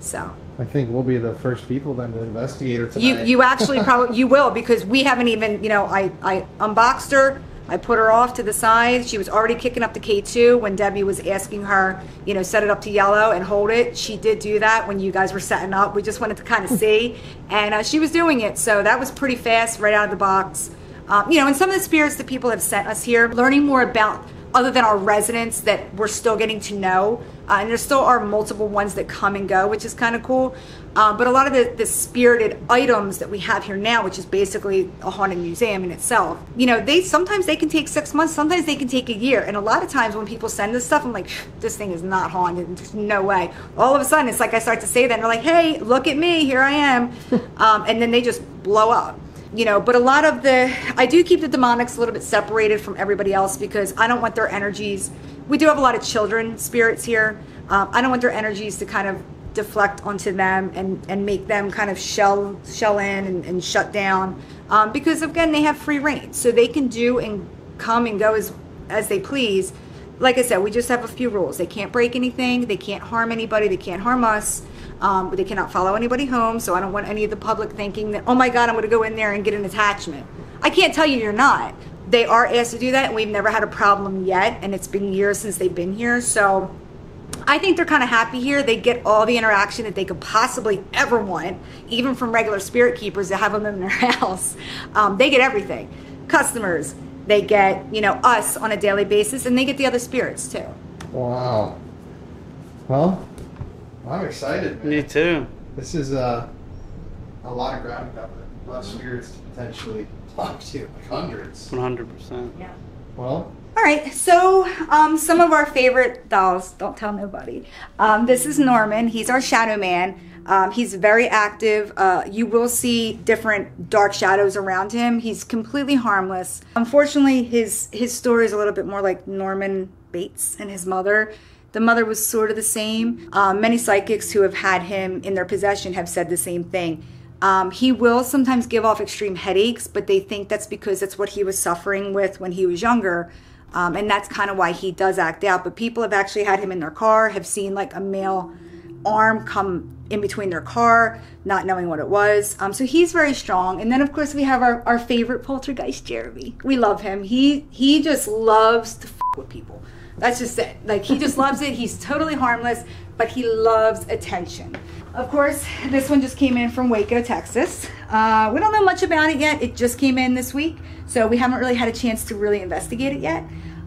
So I think we'll be the first people then to investigate her tonight. you you actually probably you will because we haven't even you know I I unboxed her. I put her off to the side. She was already kicking up the K2 when Debbie was asking her, you know, set it up to yellow and hold it. She did do that when you guys were setting up. We just wanted to kind of see. And uh, she was doing it. So that was pretty fast right out of the box. Um, you know, and some of the spirits that people have sent us here, learning more about other than our residents that we're still getting to know. Uh, and there still are multiple ones that come and go, which is kind of cool. Uh, but a lot of the, the spirited items that we have here now, which is basically a haunted museum in itself, you know, they sometimes they can take six months, sometimes they can take a year. And a lot of times when people send this stuff, I'm like, this thing is not haunted. There's no way. All of a sudden, it's like I start to say that, and they're like, hey, look at me, here I am. um, and then they just blow up you know but a lot of the i do keep the demonics a little bit separated from everybody else because i don't want their energies we do have a lot of children spirits here. Um, i don't want their energies to kind of deflect onto them and and make them kind of shell shell in and, and shut down. Um, because again they have free reign so they can do and come and go as as they please. Like i said we just have a few rules. They can't break anything. They can't harm anybody. They can't harm us um, they cannot follow anybody home, so I don't want any of the public thinking that, oh my God, I'm going to go in there and get an attachment. I can't tell you you're not. They are asked to do that, and we've never had a problem yet, and it's been years since they've been here. So I think they're kind of happy here. They get all the interaction that they could possibly ever want, even from regular spirit keepers that have them in their house. Um, they get everything. Customers, they get, you know, us on a daily basis, and they get the other spirits too. Wow. Well, I'm excited. Man. Me too. This is uh, a lot of ground cover. A lot of spirits to potentially talk to, like hundreds. One hundred percent. Yeah. Well, All right, so um, some of our favorite dolls. Don't tell nobody. Um, this is Norman. He's our shadow man. Um, he's very active. Uh, you will see different dark shadows around him. He's completely harmless. Unfortunately, his his story is a little bit more like Norman Bates and his mother. The mother was sort of the same. Um, many psychics who have had him in their possession have said the same thing. Um, he will sometimes give off extreme headaches, but they think that's because that's what he was suffering with when he was younger. Um, and that's kind of why he does act out. But people have actually had him in their car, have seen like a male arm come in between their car, not knowing what it was. Um, so he's very strong. And then of course we have our, our favorite poltergeist, Jeremy. We love him. He he just loves to f- with people. That's just it. Like he just loves it. He's totally harmless, but he loves attention. Of course, this one just came in from Waco, Texas. Uh, we don't know much about it yet. It just came in this week, so we haven't really had a chance to really investigate it yet.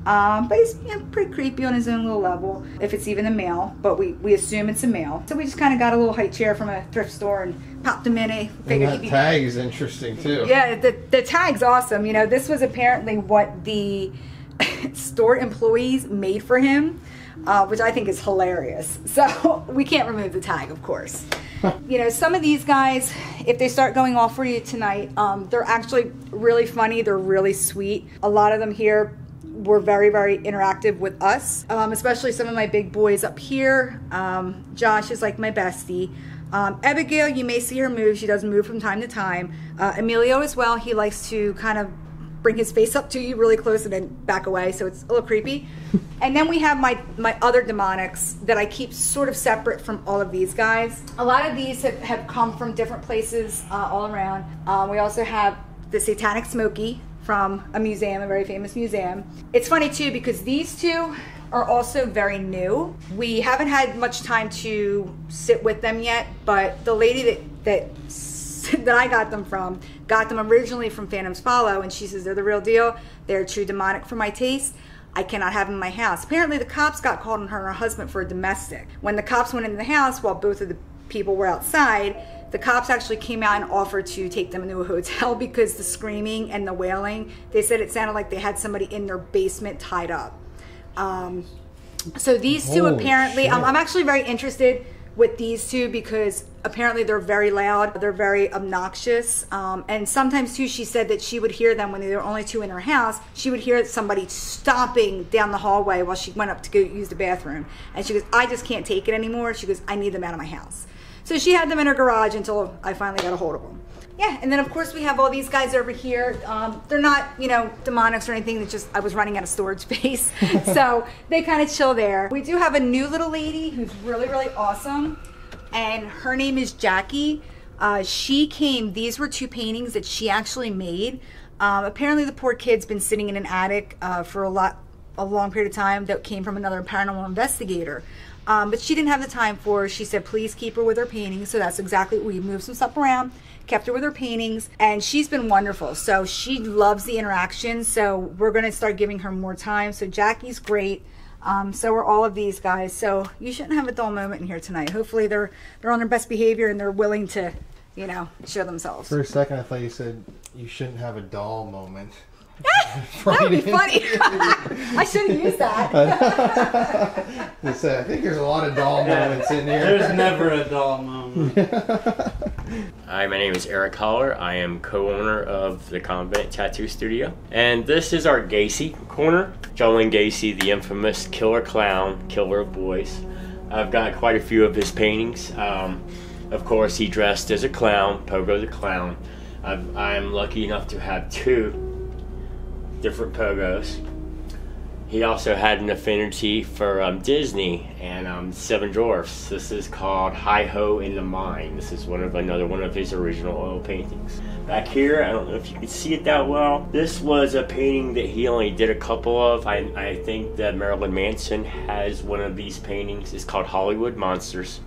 Um, but he's you know, pretty creepy on his own little level, if it's even a male. But we, we assume it's a male. So we just kind of got a little high chair from a thrift store and popped him in. I and figured he'd that tag is interesting too. yeah, the, the tag's awesome. You know, this was apparently what the store employees made for him, uh, which I think is hilarious. So we can't remove the tag, of course. you know, some of these guys, if they start going off for you tonight, um, they're actually really funny. They're really sweet. A lot of them here were very, very interactive with us, um, especially some of my big boys up here. Um, Josh is like my bestie. Um, Abigail, you may see her move. She does move from time to time. Uh, Emilio as well. He likes to kind of bring his face up to you really close and then back away, so it's a little creepy. and then we have my my other demonics that I keep sort of separate from all of these guys. A lot of these have, have come from different places uh, all around. Um, we also have the Satanic Smoky from a museum, a very famous museum. It's funny too because these two are also very new. We haven't had much time to sit with them yet, but the lady that that that I got them from got them originally from Phantom's Follow, and she says they're the real deal. They're true demonic for my taste. I cannot have them in my house. Apparently, the cops got called on her and her husband for a domestic. When the cops went into the house while both of the people were outside, the cops actually came out and offered to take them into a hotel because the screaming and the wailing, they said it sounded like they had somebody in their basement tied up. Um, so these two Holy apparently, um. I'm actually very interested with these two because apparently they're very loud, they're very obnoxious, um, and sometimes too, she said that she would hear them when there were only two in her house. She would hear somebody stomping down the hallway while she went up to go use the bathroom, and she goes, "I just can't take it anymore." She goes, "I need them out of my house." So she had them in her garage until I finally got a hold of them. Yeah, and then of course we have all these guys over here. Um, they're not, you know, demonics or anything. It's just I was running out of storage space, so they kind of chill there. We do have a new little lady who's really, really awesome, and her name is Jackie. Uh, she came. These were two paintings that she actually made. Um, apparently, the poor kid's been sitting in an attic uh, for a lot, a long period of time. That came from another paranormal investigator. Um, but she didn't have the time for her. She said, please keep her with her paintings. So that's exactly we moved some stuff around, kept her with her paintings, and she's been wonderful. So she loves the interaction. So we're going to start giving her more time. So Jackie's great. Um, so are all of these guys. So you shouldn't have a dull moment in here tonight. Hopefully they're they're on their best behavior and they're willing to, you know, show themselves. For a second, I thought you said you shouldn't have a doll moment. That would be funny. I should have used that. I I think there's a lot of doll Yeah, moments in here. There's never a dull moment. Hi, my name is Eric Holler. I am co-owner of the Convent Tattoo Studio. And this is our Gacy corner. Wayne Gacy, the infamous killer clown, killer of boys. I've got quite a few of his paintings. Um, of course, he dressed as a clown, Pogo the Clown. I've, I'm lucky enough to have two different Pogos. He also had an affinity for um, Disney and um, Seven Dwarfs. This is called Hi Ho in the Mine. This is one of another one of his original oil paintings. Back here, I don't know if you can see it that well. This was a painting that he only did a couple of. I, I think that Marilyn Manson has one of these paintings. It's called Hollywood Monsters.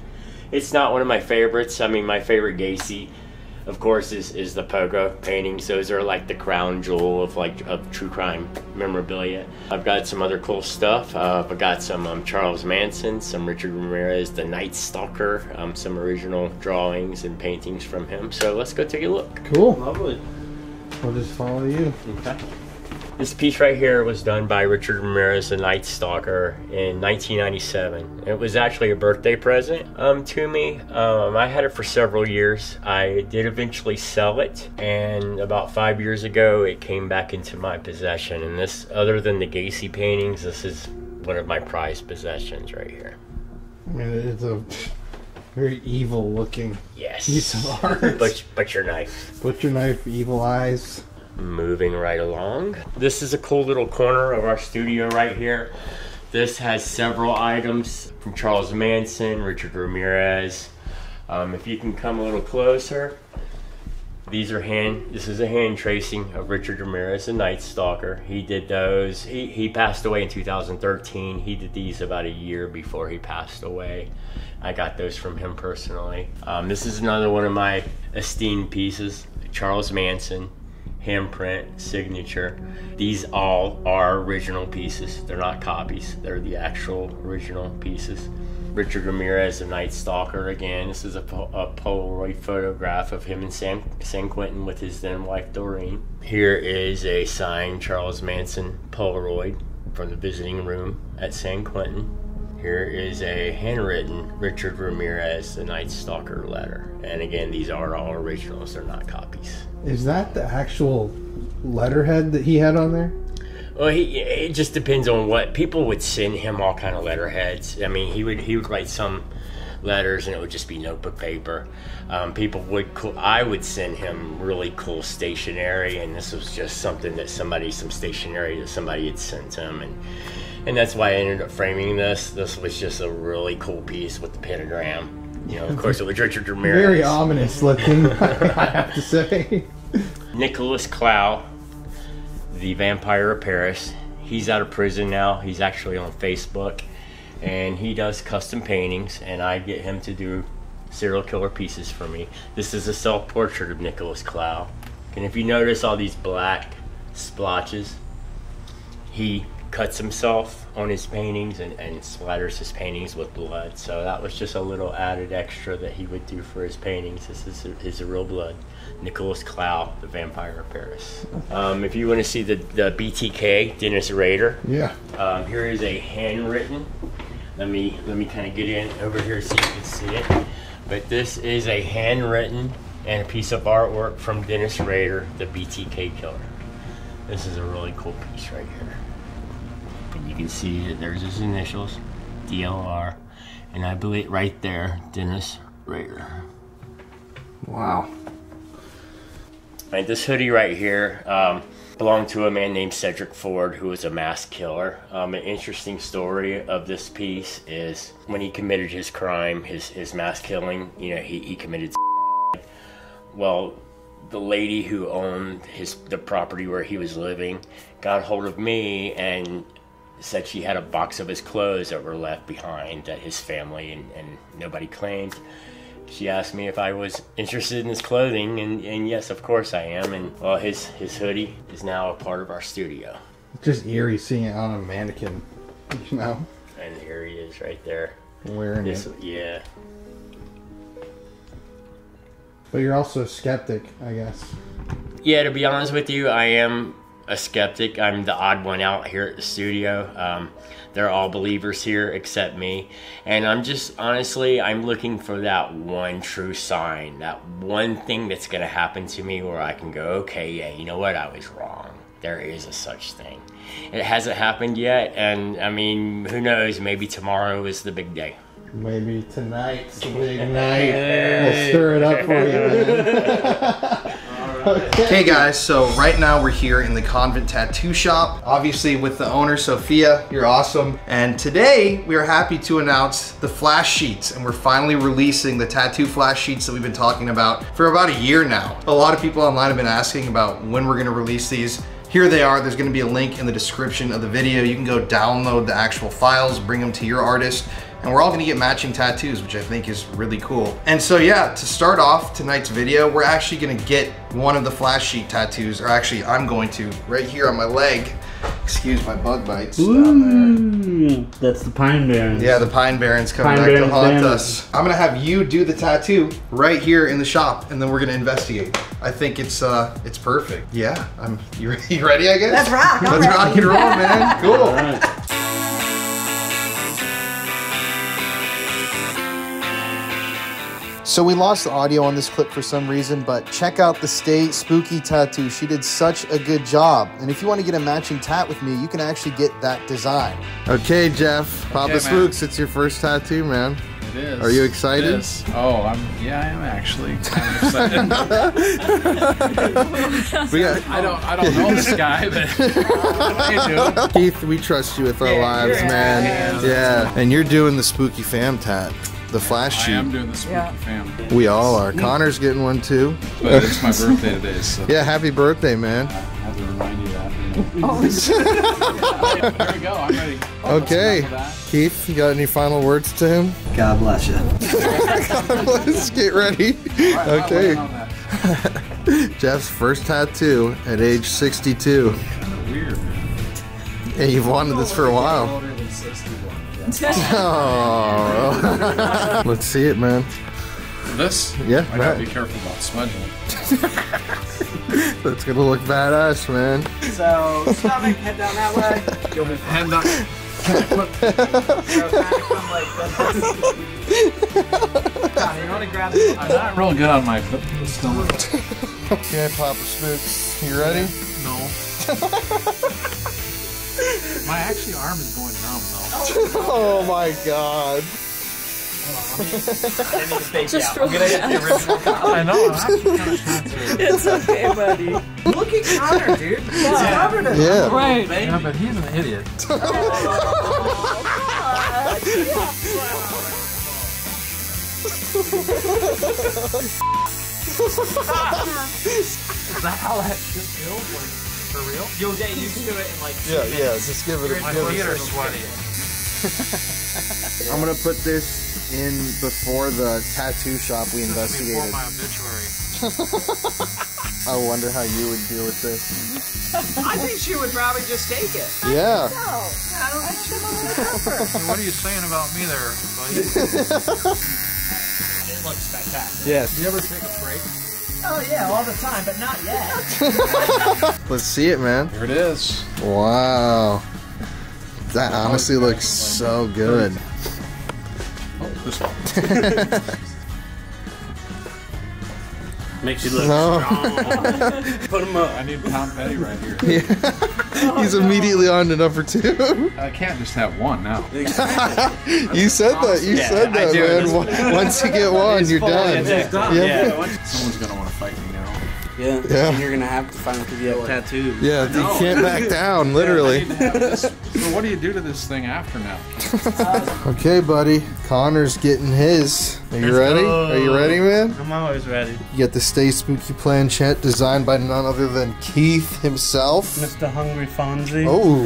It's not one of my favorites. I mean, my favorite Gacy of course is, is the pogo paintings those are like the crown jewel of like of true crime memorabilia i've got some other cool stuff uh, i've got some um, charles manson some richard ramirez the night stalker um, some original drawings and paintings from him so let's go take a look Cool. Lovely. We'll just follow you. Okay. This piece right here was done by Richard Ramirez, the Night Stalker, in 1997. It was actually a birthday present um, to me. Um, I had it for several years. I did eventually sell it, and about five years ago, it came back into my possession. And this, other than the Gacy paintings, this is one of my prized possessions right here. I mean, it's a very evil looking Yes. piece of art. But, but your knife. Butcher knife, evil eyes. Moving right along. This is a cool little corner of our studio right here. This has several items from Charles Manson, Richard Ramirez. Um, if you can come a little closer, these are hand. This is a hand tracing of Richard Ramirez, the Night Stalker. He did those. He he passed away in 2013. He did these about a year before he passed away. I got those from him personally. Um, this is another one of my esteemed pieces. Charles Manson, handprint, signature. These all are original pieces. They're not copies. They're the actual original pieces. Richard Ramirez, the Night Stalker. Again, this is a, a Polaroid photograph of him in San, San Quentin with his then wife Doreen. Here is a signed Charles Manson Polaroid from the visiting room at San Quentin. Here is a handwritten Richard Ramirez, the Night Stalker letter. And again, these are all originals, they're not copies. Is that the actual letterhead that he had on there? Well, he it just depends on what people would send him all kind of letterheads. I mean, he would he would write some letters and it would just be notebook paper. Um, people would co- I would send him really cool stationery, and this was just something that somebody some stationery that somebody had sent him, and and that's why I ended up framing this. This was just a really cool piece with the pentagram. You know, of course, it was Richard Ramirez. Very ominous looking, I have to say. Nicolas Claux, the Vampire of Paris. He's out of prison now. He's actually on Facebook, and he does custom paintings. And I get him to do serial killer pieces for me. This is a self-portrait of Nicolas Claux. And if you notice all these black splotches, he cuts himself on his paintings and, and splatters his paintings with blood. So that was just a little added extra that he would do for his paintings. This is his real blood. Nicolas Claux, the Vampire of Paris. Um, if you want to see the, the BTK, Dennis Rader, Yeah. um, here is a handwritten. Let me let me kind of get in over here so you can see it. But this is a handwritten and a piece of artwork from Dennis Rader, the BTK killer. This is a really cool piece right here. And you can see that there's his initials, DLR, and I believe right there, Dennis Rader. Wow. Right, this hoodie right here um, belonged to a man named Cedric Ford, who was a mass killer. Um, an interesting story of this piece is when he committed his crime, his, his mass killing, you know, he, he committed well, the lady who owned his the property where he was living got hold of me and said she had a box of his clothes that were left behind that his family and, and nobody claimed. She asked me if I was interested in his clothing, and, and yes, of course I am. And well, his his hoodie is now a part of our studio, It's just eerie seeing it on a mannequin, you know, and here he is right there. wearing This, it. yeah, But you're also a skeptic, I guess. Yeah, to be honest with you, I am a skeptic. I'm the odd one out here at the studio. Um, they're all believers here except me. And I'm just, honestly, I'm looking for that one true sign, that one thing that's going to happen to me where I can go, okay, yeah, you know what? I was wrong. There is a such thing. It hasn't happened yet. And I mean, who knows? Maybe tomorrow is the big day. Maybe tonight's the big night. We'll stir it up for you. man. Okay, guys, so right now we're here in the Convent Tattoo Shop, obviously with the owner, Sophia. You're awesome. And today we are happy to announce the flash sheets, and we're finally releasing the tattoo flash sheets that we've been talking about for about a year now. A lot of people online have been asking about when we're gonna release these. Here they are. There's gonna be a link in the description of the video. You can go download the actual files, bring them to your artist, and we're all gonna get matching tattoos, which I think is really cool. And so yeah, to start off tonight's video, we're actually gonna get one of the flash sheet tattoos, or actually I'm going to, right here on my leg. Excuse my bug bites down there. Ooh, that's the Pine Barrens. Yeah, the Pine Barrens coming Pine back to Barrens haunt Barrens. us. I'm gonna have you do the tattoo right here in the shop, and then we're gonna investigate. I think it's uh, it's perfect. Yeah, I'm. You ready? You ready? I guess. Let's rock, I'm Let's ready. rock and roll, man. Cool. So we lost the audio on this clip for some reason, but check out the Stay Spooky tattoo. She did such a good job. And if you want to get a matching tat with me, you can actually get that design. Okay, Jeff, Papa man. Spooks, it's your first tattoo, man. It is. Are you excited? It is. Oh, I'm. Yeah, I am actually. kind of excited. We got I don't. I don't know this guy, but what are you doing? Keith, we trust you with our lives, man. Yeah. And you're doing the spooky fam tat, the flash I sheet. am doing this the spooky fam, We all are. Connor's getting one too. but it's my birthday today, so Yeah, happy birthday, man. I have to remind you that. Oh, there we go. I'm ready. Okay. Enough of that. Keith, you got any final words to him? God bless you. Let's get ready. All right, I'm Okay. waiting on that. Jeff's first tattoo at age 62. Kind of weird. man. Yeah, you've wanted this for a while. Older than 61. Oh. Let's see it, man. This? Yeah, I gotta right. be careful about smudging it. That's gonna look badass, man. So, stomach, head down that way. You'll be hand up. So, kind of come like this. Connor, you want to grab I'm not real good on my stomach. Okay, Papa Spooks, you ready? No. My actually arm is going numb though. Oh my god. Just I'm gonna hit the original I know. I'm actually kind of. It's okay, buddy. Look at Connor, dude. He's covered it. Yeah. Right. Yeah, but he's an idiot. Oh, Is that how that shit feels? Like, for real? You'll get used to it in like Yeah, yeah, just give it a My feet are sweaty. I'm gonna put this in before the tattoo shop we investigated. my obituary. I wonder how you would deal with this. I think she would probably just take it. Yeah. No, I don't think she would. what are you saying about me there, buddy? It looks spectacular. Yes. You ever take a break? Oh yeah, all the time, but not yet. Let's see it, man. Here it is. Wow. That honestly looks so good. Makes you look No. strong. Put him up. I need Tom Petty right here. Yeah. He's immediately on to number two. I can't just have one now. you said that. You Yeah, said that, man. Once- Once you get one, you're done. addicted. Yeah. Someone's gonna want to fight me now. Yeah. Yeah. And you're gonna have to find because you have tattoos. Yeah, you can't back down, literally. I need to have this. So what do you do to this thing after now? Okay, buddy. Connor's getting his. Are you Let's ready? go. Are you ready, man? I'm always ready. You get the Stay Spooky planchette designed by none other than Keith himself. Mr. Hungry Fonzi. Oh,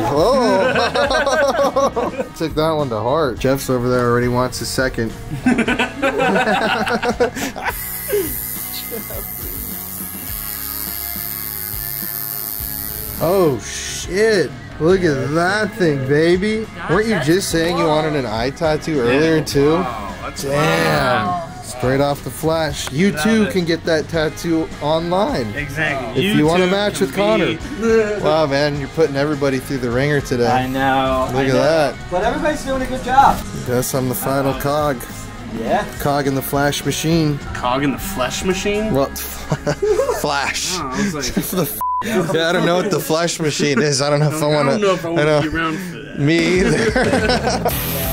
oh. Took that one to heart. Jeff's over there already wants a second. Oh, shit. Look at that thing, baby. Weren't you just saying you wanted an eye tattoo earlier, too? Wow, Damn. Straight off the flash. You too can get that tattoo online. Exactly. If you, want to match with Connor. Wow, man, you're putting everybody through the ringer today. I know. Look I at know. that. But everybody's doing a good job. Guess I'm the final uh-huh. cog. Yeah. Cog in the flash machine. Cog in the flesh machine? Well, flash. Oh, I was like, The yeah, I don't know what the flash machine is. I don't know if I want to. I don't know if I want to be around for that. Me either.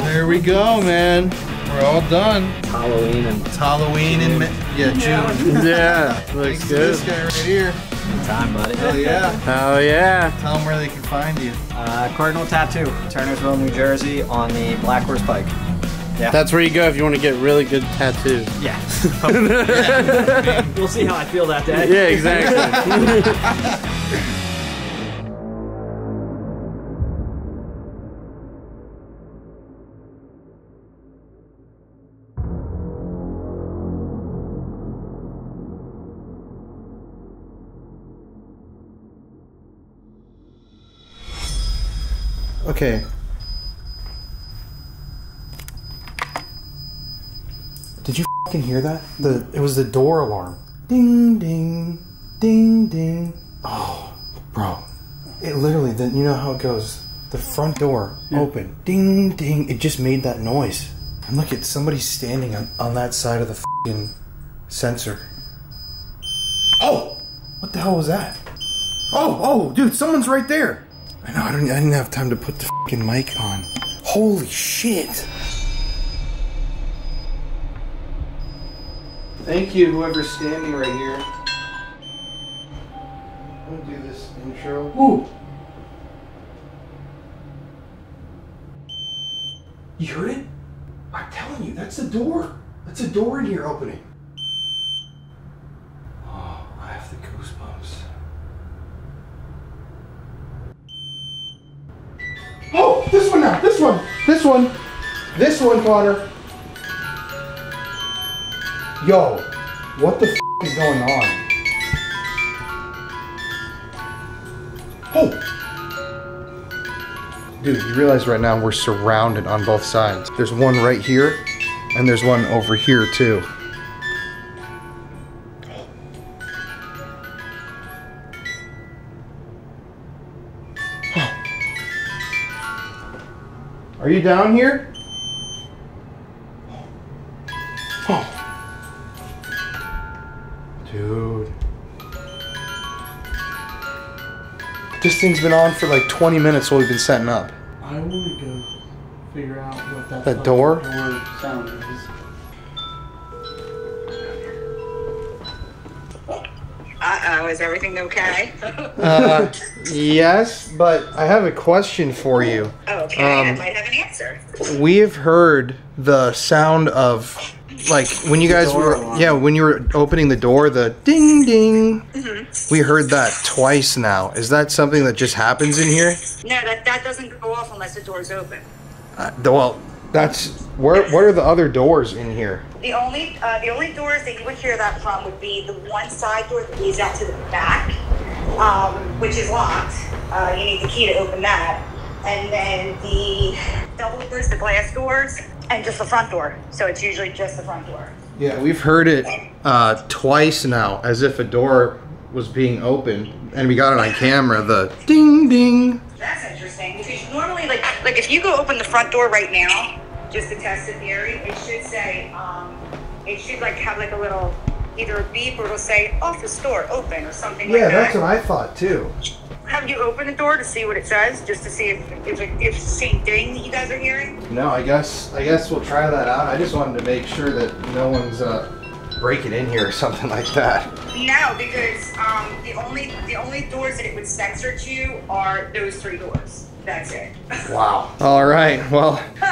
There we go, man. We're all done. Halloween and It's Halloween in Ma- yeah June. Yeah, Thanks looks to good. this guy right here. Time, buddy. Hell yeah. Oh yeah. Tell them where they can find you. Uh, Cardinal Tattoo, Turnersville, New Jersey, on the Black Horse Pike. Yeah. That's where you go if you want to get really good tattoos. Yeah. we'll see how I feel that day. Yeah, exactly. Okay. Did you fucking hear that? The it was the door alarm. Ding ding ding ding. Oh, bro. It literally then you know how it goes. The front door open. Ding ding. It just made that noise. And look at somebody standing on, on that side of the fucking sensor. Oh! What the hell was that? Oh, oh, dude, someone's right there. I know, I didn't, I didn't have time to put the fucking mic on. Holy shit. Thank you, whoever's standing right here. I'm gonna do this intro. Ooh. You heard it? I'm telling you, that's the door. That's a door in here opening. Oh, I have the goosebumps. Oh, this one now. This one. This one. This one, Connor. Yo, what the is going on? Oh! Dude, you realize right now we're surrounded on both sides. There's one right here, and there's one over here too. Are you down here? Oh. Dude. This thing's been on for like 20 minutes while we've been setting up. I want to go figure out what that, That door? door sound is. I, Uh-oh, is everything okay? Uh, yes, but I have a question for you. okay, I Um, might have an answer. we have heard the sound of like when you guys were alarm. yeah when you were opening the door the ding ding Mhm. we heard that twice now is that something that just happens in here No, that, that doesn't go off unless the door's open. uh, well that's where what are the other doors in here The only uh, the only doors that you would hear that from would be the one side door that leads out to the back, um, which is locked. Uh, you need the key to open that, and then the double doors, the glass doors, and just the front door. So it's usually just the front door. yeah we've heard it uh, twice now as if a door was being opened and we got it on camera the ding ding That's interesting because normally, like, like if you go open the front door right now, just to test the theory, it should say, um, it should like have like a little either a beep or it'll say office door open or something like that. yeah that. that's what i thought too Have you opened the door to see what it says, just to see if if, if it's the same thing that you guys are hearing? No, I guess I guess we'll try that out. I just wanted to make sure that no one's uh, breaking in here or something like that. No, because um, the only the only doors that it would censor to are those three doors. That's it. Wow. All right. Well,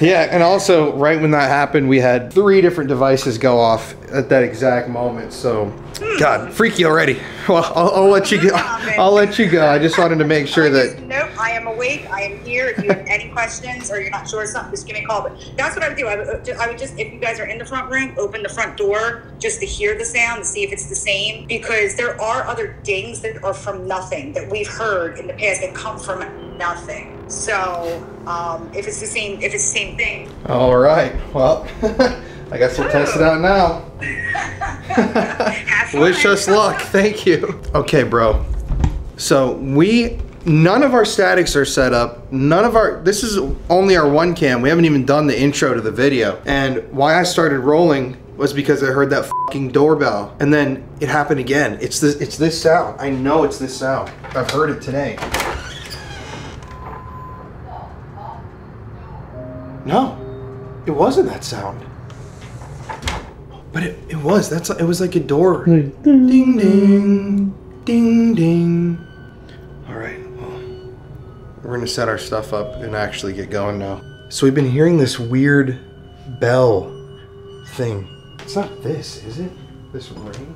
yeah, and also right when that happened, we had three different devices go off at that exact moment. So, hmm. God, freaky already. Well, I'll, I'll let you go. I'll let you go. I just wanted to make sure that. Nope, I am awake. I am here. If you have any questions or you're not sure of something, just give me a call. But that's what I would do. I would, uh, I would just, if you guys are in the front room, open the front door just to hear the sound, to see if it's the same. Because there are other dings that are from nothing that we've heard in the past that come from nothing. So um, if it's the same, if it's the same thing, All right. Well, I guess we'll test it out now. Wish us luck. Thank you. Okay, bro. So we none of our statics are set up. None of our this is only our one cam. We haven't even done the intro to the video. And why I started rolling was because I heard that fucking doorbell. And then it happened again. It's this it's this sound. I know it's this sound. I've heard it today. No. It wasn't that sound. But it, it was. That's it was like a door. Ding ding. Ding ding. Alright, well. We're gonna set our stuff up and actually get going now. So we've been hearing this weird bell thing. It's not this, is it? This ring?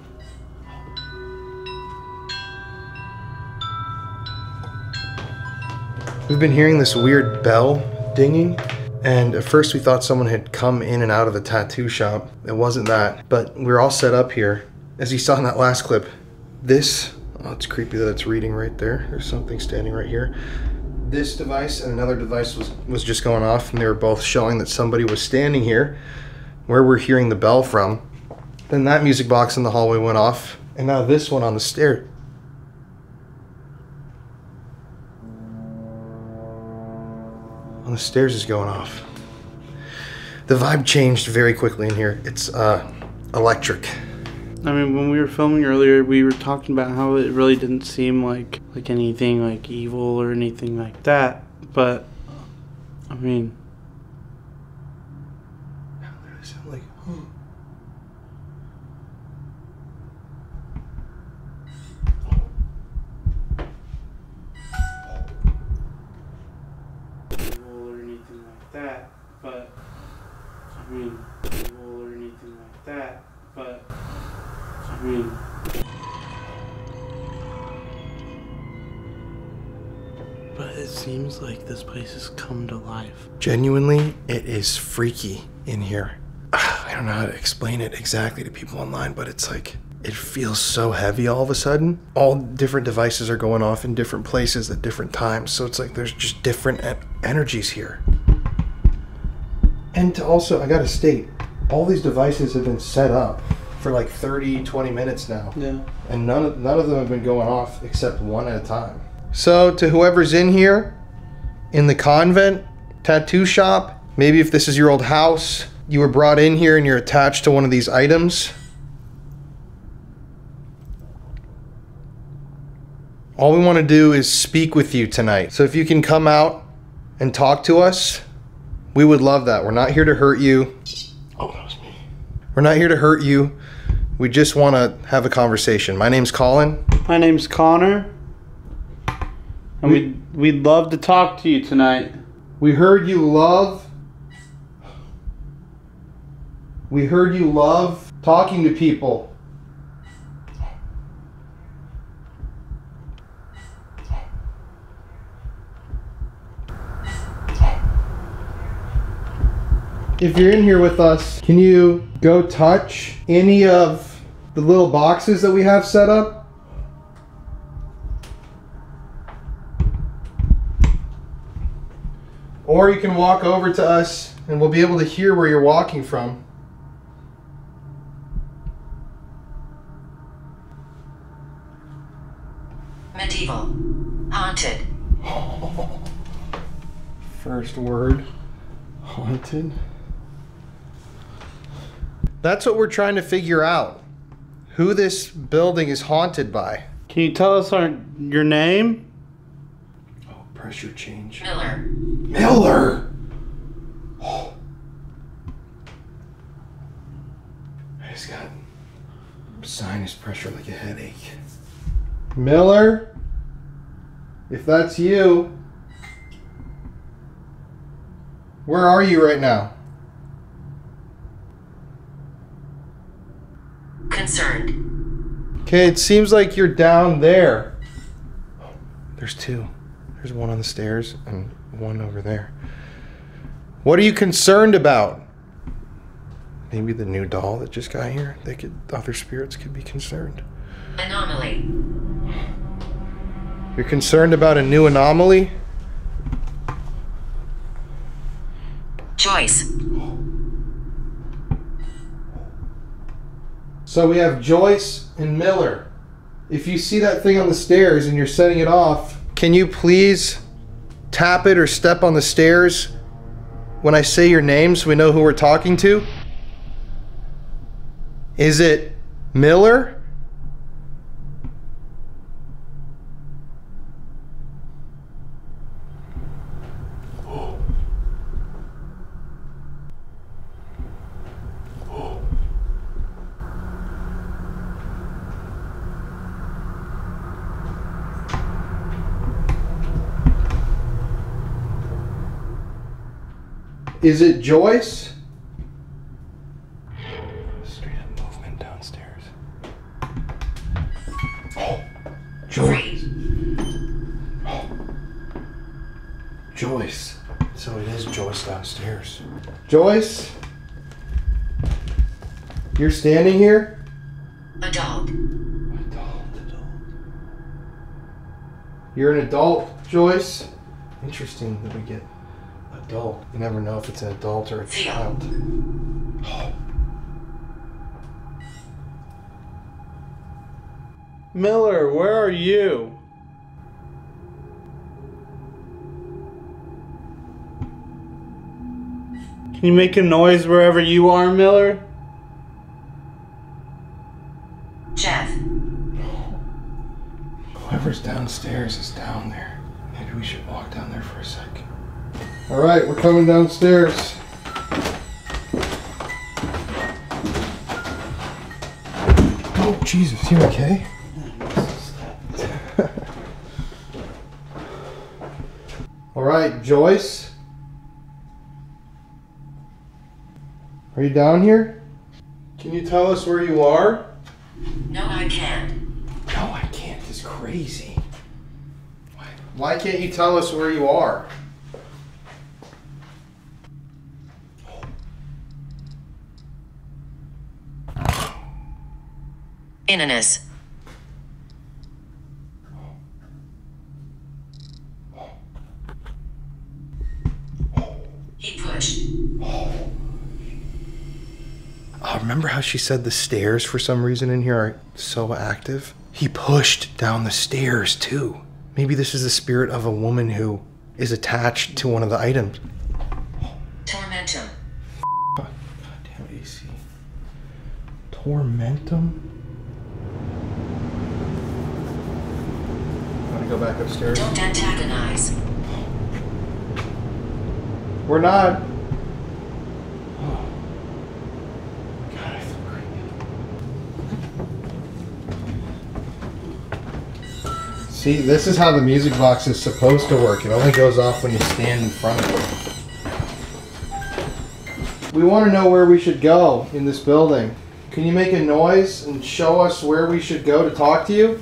We've been hearing this weird bell dinging, and at first we thought someone had come in and out of the tattoo shop. It wasn't that, but we're all set up here. As you saw in that last clip, this, oh, it's creepy that it's reading right there. There's something standing right here. This device and another device was, was just going off, and they were both showing that somebody was standing here where we're hearing the bell from. Then that music box in the hallway went off, and now this one on the stair. The stairs is going off. The vibe changed very quickly in here. It's uh, electric. I mean, when we were filming earlier, we were talking about how it really didn't seem like like anything like evil or anything like that. But I mean, like, evil or anything like that. But I mean, evil or anything like that. But But it seems like this place has come to life. Genuinely, it is freaky in here. I don't know how to explain it exactly to people online, but it's like it feels so heavy all of a sudden. All different devices are going off in different places at different times, so it's like there's just different en- energies here. And to also, I gotta state, all these devices have been set up for like 30, 20 minutes now. Yeah. And none of, none of them have been going off except one at a time. So, to whoever's in here, in the convent, tattoo shop, maybe if this is your old house, you were brought in here and you're attached to one of these items. All we want to do is speak with you tonight. So if you can come out and talk to us, we would love that. We're not here to hurt you. Oh, that was me. We're not here to hurt you. We just want to have a conversation. My name's Colin. My name's Connor. And we'd, we'd love to talk to you tonight. We heard you love. We heard you love talking to people. If you're in here with us, can you go touch any of the little boxes that we have set up? Or you can walk over to us and we'll be able to hear where you're walking from. Medieval. Haunted. First word haunted. That's what we're trying to figure out. Who this building is haunted by. Can you tell us our, your name? Oh, pressure change. Miller. Miller! I just got sinus pressure like a headache. Miller? If that's you, where are you right now? Concerned. Okay, it seems like you're down there. There's two. There's one on the stairs and one over there. What are you concerned about? Maybe the new doll that just got here. They could other spirits could be concerned. Anomaly. You're concerned about a new anomaly? Joyce. So we have Joyce and Miller. If you see that thing on the stairs and you're setting it off, can you please tap it or step on the stairs when I say your names so we know who we're talking to? Is it Miller? Is it Joyce? Straight up movement downstairs. Oh, Joyce. Oh. Joyce. So it is Joyce downstairs. Joyce? You're standing here? Adult. You're an adult, Joyce? Interesting that we get adult. You never know if it's an adult or a child. Miller, where are you? Can you make a noise wherever you are, Miller? Jeff. Whoever's downstairs is down there. Maybe we should walk down there for a sec. All right, we're coming downstairs. Oh, Jesus, you okay? All right, Joyce. Are you down here? Can you tell us where you are? No, I can't. No, I can't. It's crazy. Why, why can't you tell us where you are? Inanis. He pushed. Oh, uh, remember how she said the stairs for some reason in here are so active? He pushed down the stairs too. Maybe this is the spirit of a woman who is attached to one of the items. Tormentum. God Goddamn AC. Tormentum? to go back upstairs. Don't antagonize. We're not. See, this is how the music box is supposed to work. It only goes off when you stand in front of it. We want to know where we should go in this building. Can you make a noise and show us where we should go to talk to you?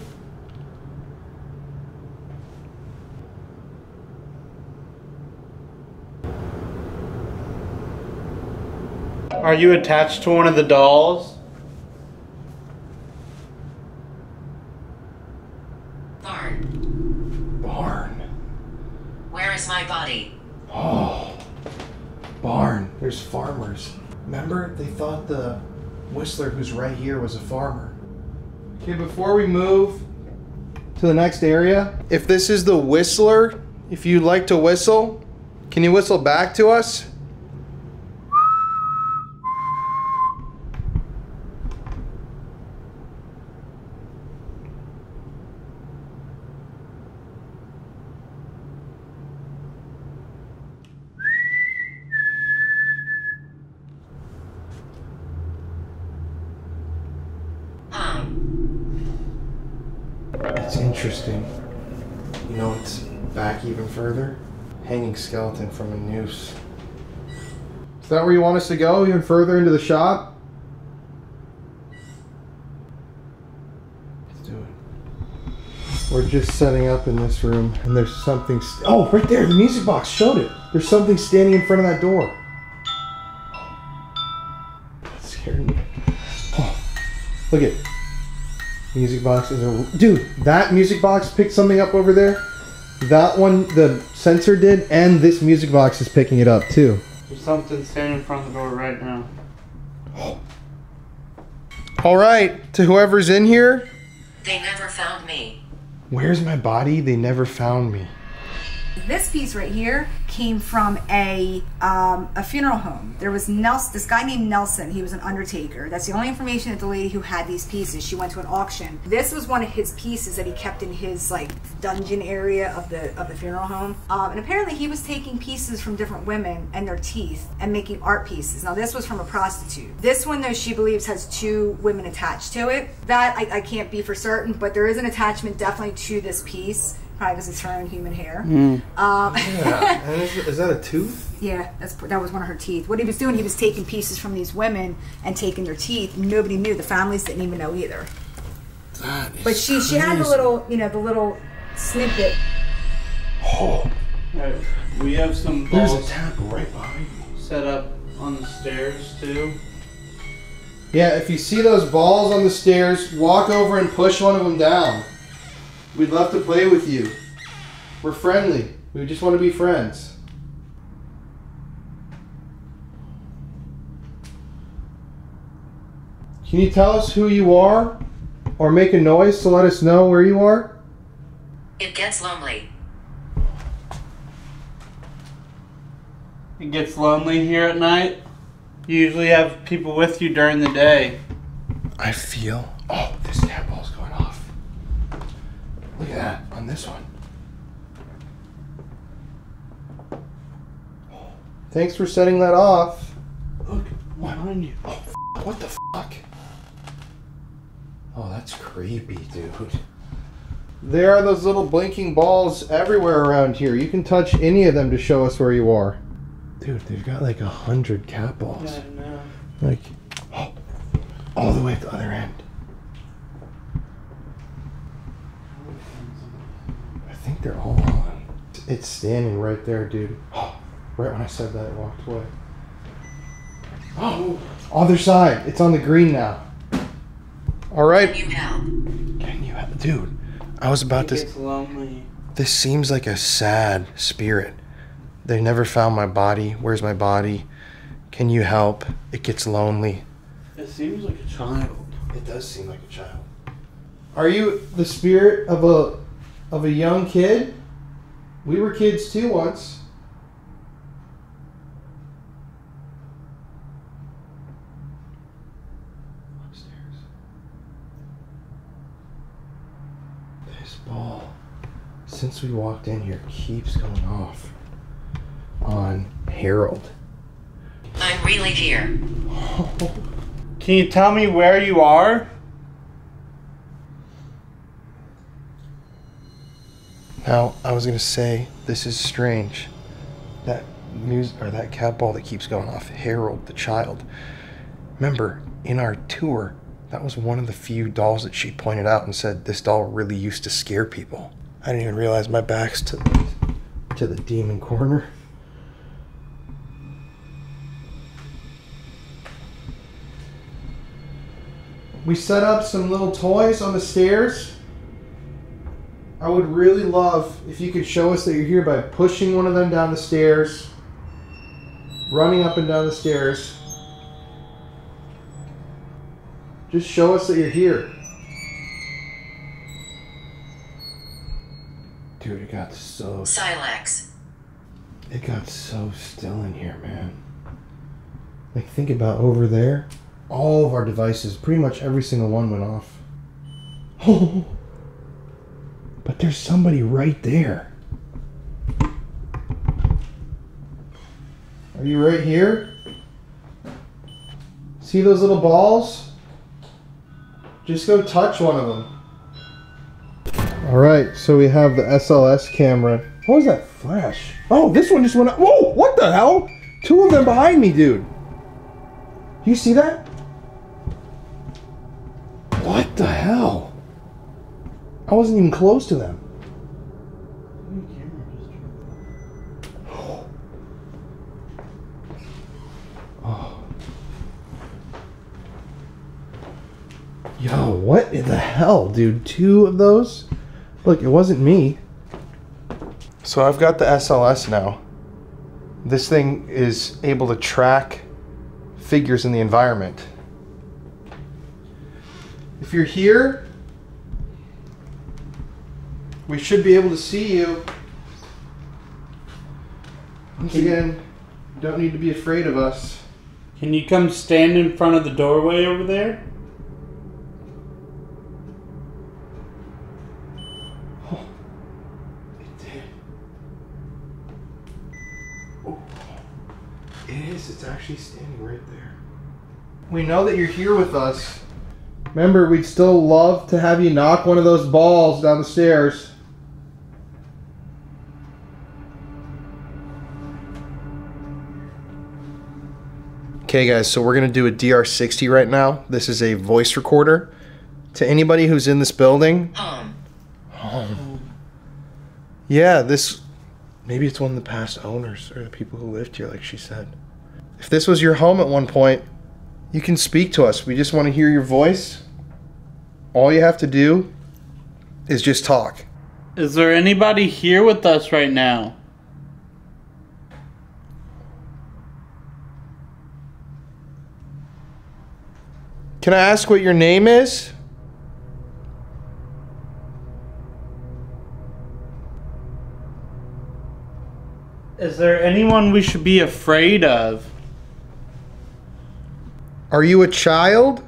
Are you attached to one of the dolls? Barn. Barn. Where is my body? Oh, barn. There's farmers. Remember, they thought the whistler who's right here was a farmer. Okay, before we move to the next area, if this is the whistler, if you'd like to whistle, can you whistle back to us? It's interesting. You know what's back even further? Hanging skeleton from a noose. Is that where you want us to go? Even further into the shop? Let's do it. We're just setting up in this room, and there's something. St- oh, right there! The music box showed it. There's something standing in front of that door. That scared me. Oh, look at. Music box is a dude. That music box picked something up over there. That one, the sensor did, and this music box is picking it up too. There's something standing in front of the door right now. All right, to whoever's in here, They never found me. where's my body? They never found me. This piece right here came from a um, a funeral home. There was Nelson, this guy named Nelson. He was an undertaker. That's the only information that the lady who had these pieces. She went to an auction. This was one of his pieces that he kept in his like dungeon area of the of the funeral home. Um, and apparently he was taking pieces from different women and their teeth and making art pieces. Now this was from a prostitute. This one though she believes has two women attached to it. That I, I can't be for certain, but there is an attachment definitely to this piece. Probably because it's her own human hair. Um, Yeah. is, is that a tooth? yeah, that's that was one of her teeth. What he was doing, he was taking pieces from these women and taking their teeth. Nobody knew. The families didn't even know either. That is But she she had the little you know the little snippet. Oh, Alright, we have some There's a balls tap right behind me. set up on the stairs too. Yeah, if you see those balls on the stairs, walk over and push one of them down. We'd love to play with you. We're friendly. We just want to be friends. Can you tell us who you are? Or make a noise to let us know where you are? It gets lonely. It gets lonely here at night. You usually have people with you during the day. I feel. Oh, this tap ball's going off. Look at that on this one. Thanks for setting that off. Look, Behind you. Oh, f- what the fuck? Oh, that's creepy, dude. There are those little blinking balls everywhere around here. You can touch any of them to show us where you are. Dude, they've got like a hundred cat balls. Yeah, I know. Like, oh, all the way at the other end. I think they're all on. It's standing right there, dude. Right when I said that, it walked away. Oh, other side. It's on the green now. All right. Can you help? Can you help? Dude, I was about to. gets lonely. This seems like a sad spirit. They never found my body. Where's my body? Can you help? It gets lonely. It seems like a child. It does seem like a child. Are you the spirit of a of a young kid? We were kids too once. Upstairs. This ball, since we walked in here, keeps going off on Harold. I'm really here. Can you tell me where you are? Now, I was gonna say this is strange. That music or that cat ball that keeps going off, Harold the child. Remember, in our tour, that was one of the few dolls that she pointed out and said this doll really used to scare people. I didn't even realize my back's to the, to the demon corner. We set up some little toys on the stairs. I would really love if you could show us that you're here by pushing one of them down the stairs, running up and down the stairs. Just show us that you're here. Dude, it got so Silex. it got so still in here, man. Like think about over there. All of our devices, pretty much every single one went off. Oh, but there's somebody right there. Are you right here? See those little balls? Just go touch one of them. All right, so we have the SLS camera. What was that flash? Oh, this one just went up. Whoa, what the hell? Two of them behind me, dude. You see that? What the hell? I wasn't even close to them. Oh. Yo, what in the hell, dude? Two of those? Look, it wasn't me. So I've got the SLS now. This thing is able to track figures in the environment. If you're here, we should be able to see you. Once again, you don't need to be afraid of us. Can you come stand in front of the doorway over there? Oh, it did. Oh, it is. It's actually standing right there. We know that you're here with us. Remember, we'd still love to have you knock one of those balls down the stairs. Okay, guys, so we're going to do a DR60 right now. This is a voice recorder. To anybody who's in this building, Home. home. Yeah, this maybe it's one of the past owners or the people who lived here, like she said. If this was your home at one point, you can speak to us. We just want to hear your voice. All you have to do is just talk. Is there anybody here with us right now? Can I ask what your name is? Is there anyone we should be afraid of? Are you a child?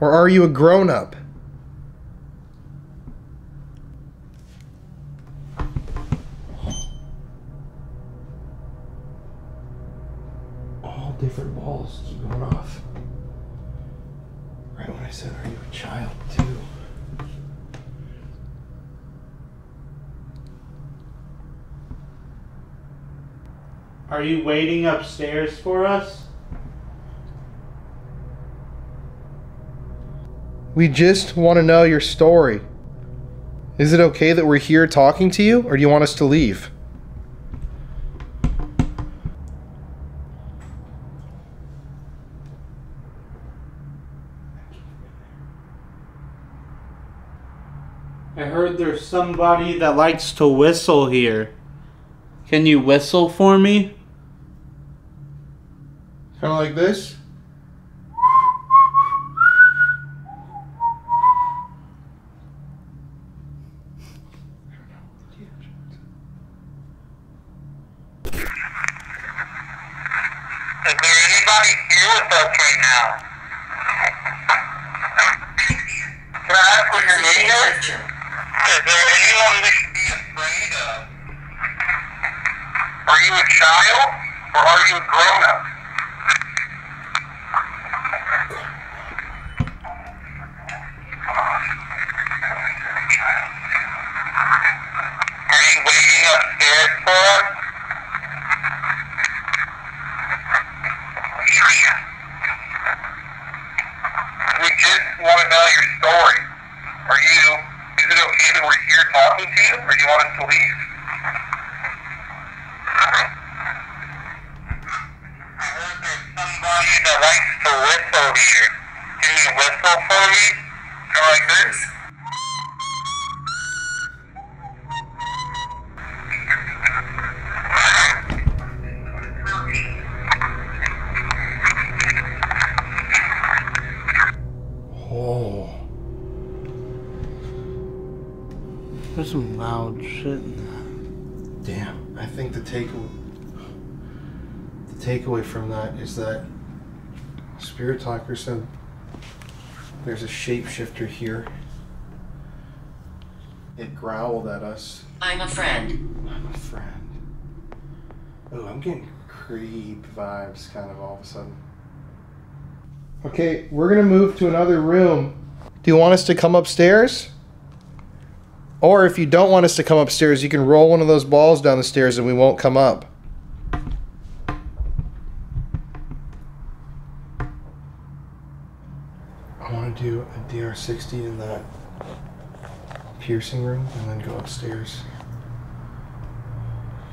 Or are you a grown up? Are you waiting upstairs for us? We just want to know your story. Is it okay that we're here talking to you, or do you want us to leave? I heard there's somebody that likes to whistle here. Can you whistle for me? Kind of like this? Is there anybody here with us right now? Can I ask what your name is? Is there anyone we should be afraid of? Are you a child or are you a grown up? We just want to know your story. Are you, is it okay that we're here talking to you, or do you want us to leave? Somebody that likes to whistle here. Can you whistle for me? Go like this? Oh. There's some loud shit in Damn. I think the takeaway the takeaway from that is that Talker said there's a shapeshifter here. It growled at us. I'm a friend. I'm a friend. Oh, I'm getting creep vibes kind of all of a sudden. Okay, we're gonna move to another room. Do you want us to come upstairs? Or if you don't want us to come upstairs, you can roll one of those balls down the stairs and we won't come up. I want to do a DR60 in that piercing room and then go upstairs.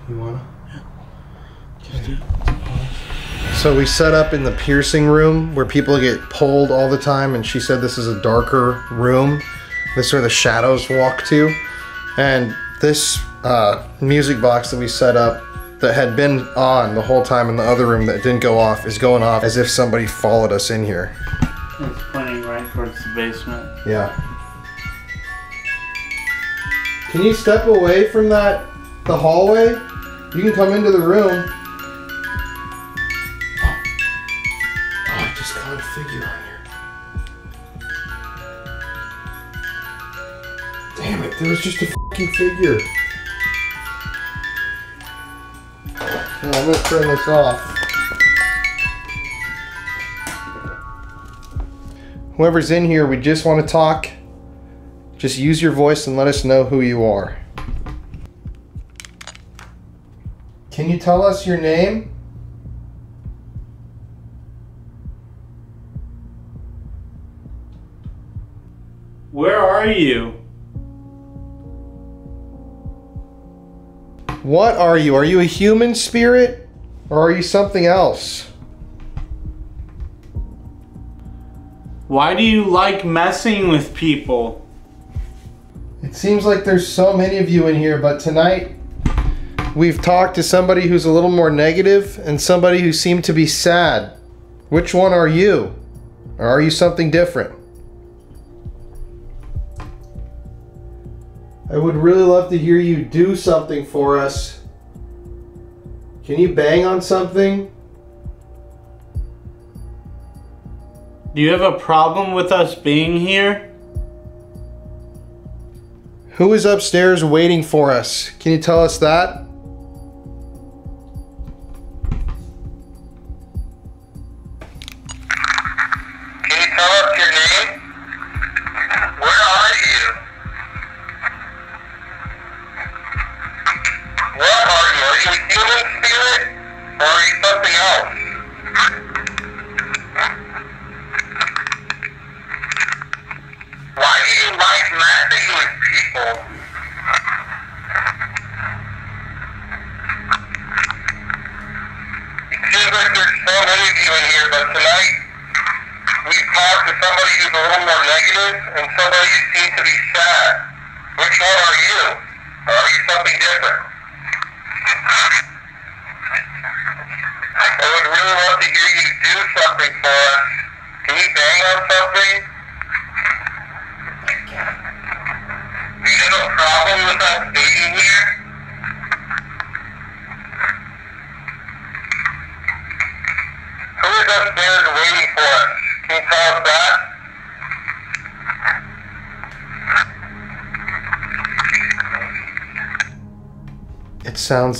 You wanna? Yeah. So we set up in the piercing room where people get pulled all the time, and she said this is a darker room. This is where the shadows walk to. And this uh, music box that we set up that had been on the whole time in the other room that didn't go off is going off as if somebody followed us in here. It's pointing right towards the basement. Yeah. Can you step away from that, the hallway? You can come into the room. Oh, I just caught a figure on here. Damn it, there was just a fucking figure. No, I'm gonna turn this off. Whoever's in here, we just want to talk. Just use your voice and let us know who you are. Can you tell us your name? Where are you? What are you? Are you a human spirit? Or are you something else? Why do you like messing with people? It seems like there's so many of you in here, but tonight we've talked to somebody who's a little more negative and somebody who seemed to be sad. Which one are you? Or are you something different? I would really love to hear you do something for us. Can you bang on something? Do you have a problem with us being here? Who is upstairs waiting for us? Can you tell us that?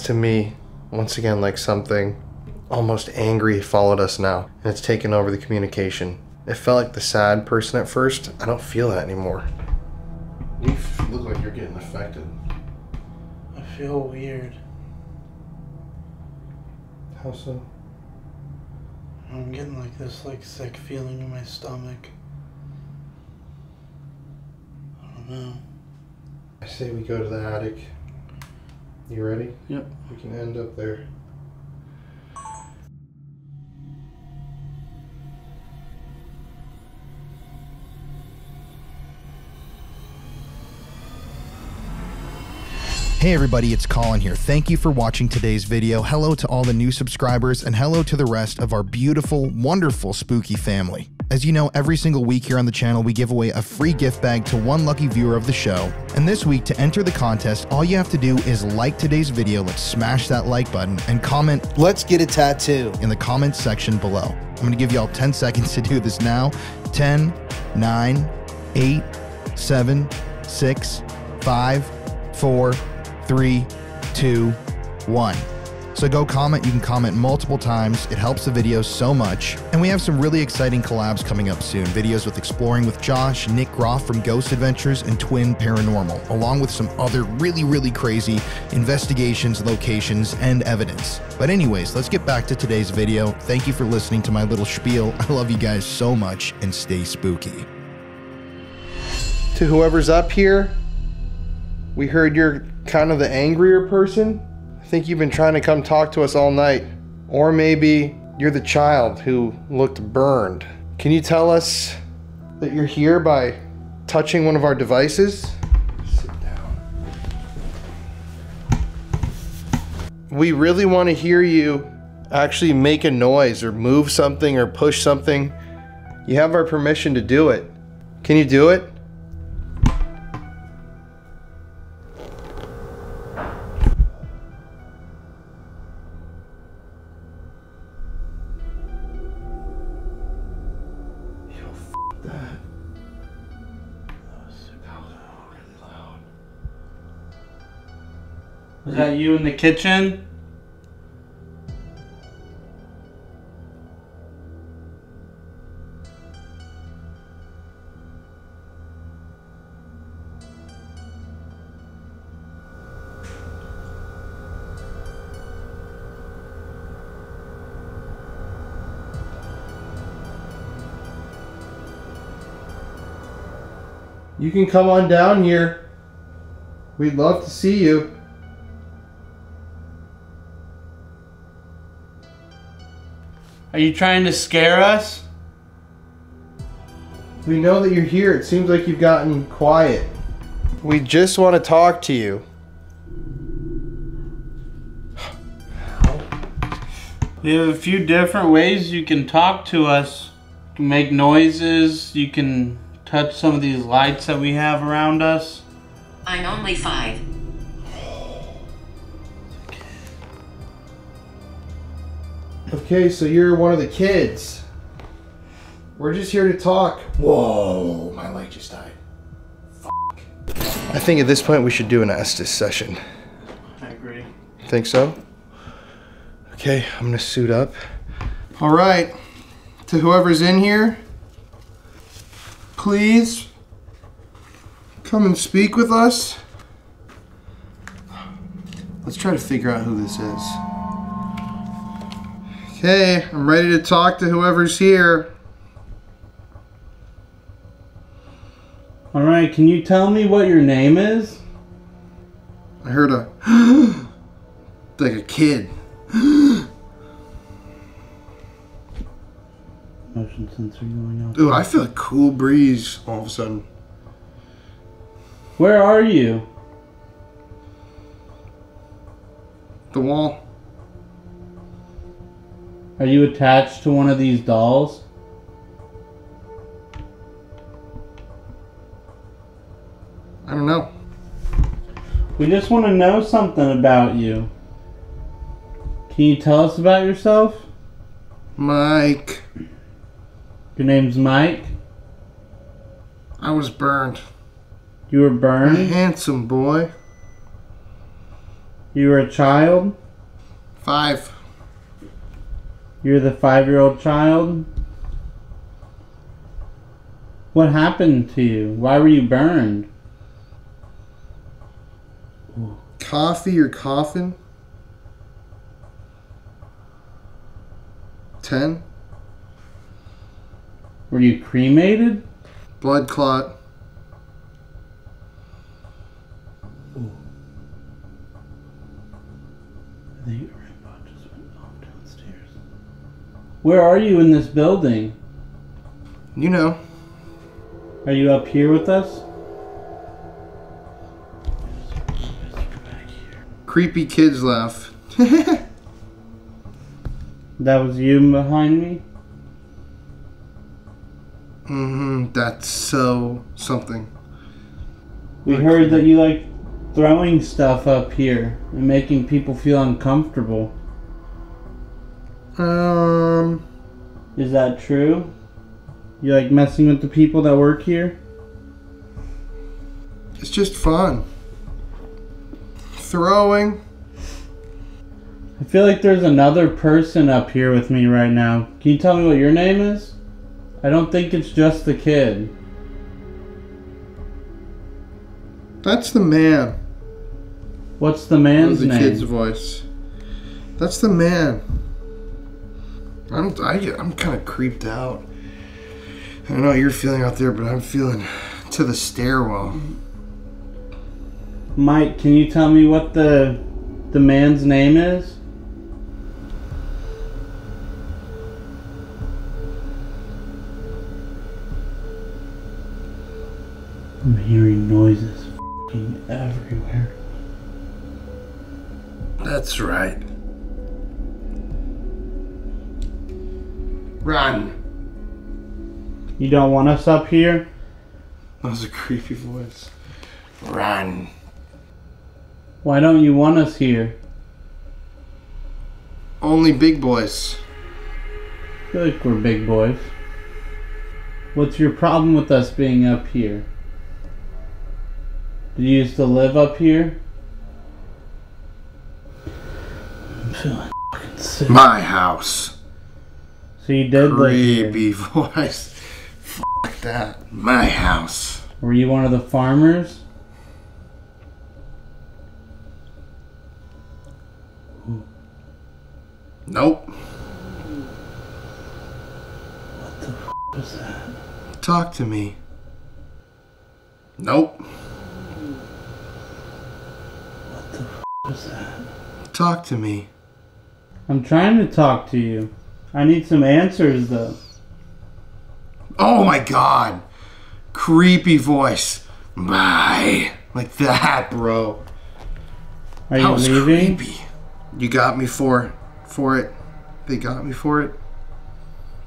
To me, once again, like something almost angry followed us now, and it's taken over the communication. It felt like the sad person at first. I don't feel that anymore. You f- look like you're getting affected. I feel weird. How so? I'm getting like this like sick feeling in my stomach. I don't know. I say we go to the attic. You ready? Yep. We can end up there. Hey everybody, it's Colin here. Thank you for watching today's video. Hello to all the new subscribers and hello to the rest of our beautiful, wonderful spooky family. As you know, every single week here on the channel, we give away a free gift bag to one lucky viewer of the show. And this week, to enter the contest, all you have to do is like today's video, let's smash that like button, and comment, let's get a tattoo, in the comments section below. I'm gonna give you all 10 seconds to do this now. 10, 9, 8, 7, 6, 5, 4, three, two, one. So go comment. You can comment multiple times. It helps the video so much. And we have some really exciting collabs coming up soon. Videos with Exploring with Josh, Nick Groff from Ghost Adventures, and Twin Paranormal, along with some other really, really crazy investigations, locations, and evidence. But anyways, let's get back to today's video. Thank you for listening to my little spiel. I love you guys so much and stay spooky. To whoever's up here, we heard you're kind of the angrier person. I think you've been trying to come talk to us all night. Or maybe you're the child who looked burned. Can you tell us that you're here by touching one of our devices? Sit down. We really want to hear you actually make a noise or move something or push something. You have our permission to do it. Can you do it? Was that you in the kitchen? You can come on down here. We'd love to see you. Are you trying to scare us? We know that you're here. It seems like you've gotten quiet. We just want to talk to you. We have a few different ways you can talk to us. You can make noises, you can touch some of these lights that we have around us. I'm only five. Okay, so you're one of the kids. We're just here to talk. Whoa, my light just died. Fuck. I think at this point we should do an Estes session. I agree. Think so? Okay, I'm gonna suit up. All right, to whoever's in here, please come and speak with us. Let's try to figure out who this is. Okay, I'm ready to talk to whoever's here. Alright, can you tell me what your name is? I heard a like a kid. Motion sensor going off. Ooh, I feel a cool breeze all of a sudden. Where are you? The wall. Are you attached to one of these dolls? I don't know. We just want to know something about you. Can you tell us about yourself? Mike. Your name's Mike? I was burned. You were A burned? handsome boy. You were a child? Five. You're the five year old child? What happened to you? Why were you burned? Coffee or coffin? Ten? Were you cremated? Blood clot. I think rainbow just went off downstairs. Where are you in this building? You know. Are you up here with us? Creepy kids laugh. That was you behind me? Hmm That's so something. We heard that you like throwing stuff up here and making people feel uncomfortable. Um. Is that true? You like messing with the people that work here? It's just fun. Throwing. I feel like there's another person up here with me right now. Can you tell me what your name is? I don't think it's just the kid. That's the man. What's the man's the name? kid's voice. That's the man. I'm I, I'm kind of creeped out. I don't know what you're feeling out there, but I'm feeling to the stairwell. Mike, can you tell me what the the man's name is? I'm hearing noises f***ing everywhere. That's right. Run. You don't want us up here? That was a creepy voice. Run. Why don't you want us here? Only big boys. I feel like we're big boys. What's your problem with us being up here? Did you used to live up here? I'm feeling fucking sick. My house. So you did live here. Creepy voice. Fuck that. My house. Were you one of the farmers? Nope. What the f was that? Talk to me. Nope. What the f was that? Talk to me. I'm trying to talk to you. I need some answers though. Oh my god. Creepy voice. Bye. Like that, bro. Are That you was leaving? creepy. You got me for for it. They got me for it.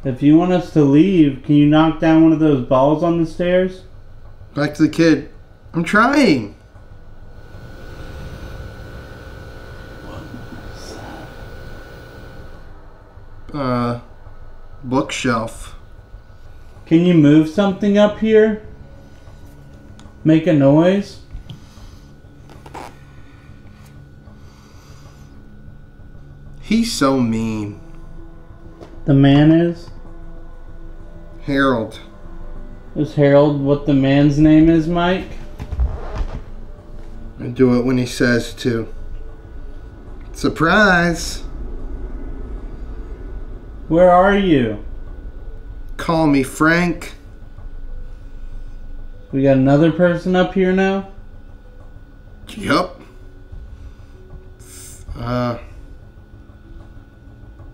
If you want us to leave, can you knock down one of those balls on the stairs? Back to the kid. I'm trying. Uh, bookshelf. Can you move something up here? Make a noise? He's so mean. The man is? Harold. Is Harold what the man's name is, Mike? I do it when he says to. Surprise! Where are you? Call me Frank. We got another person up here now? Yup. Uh.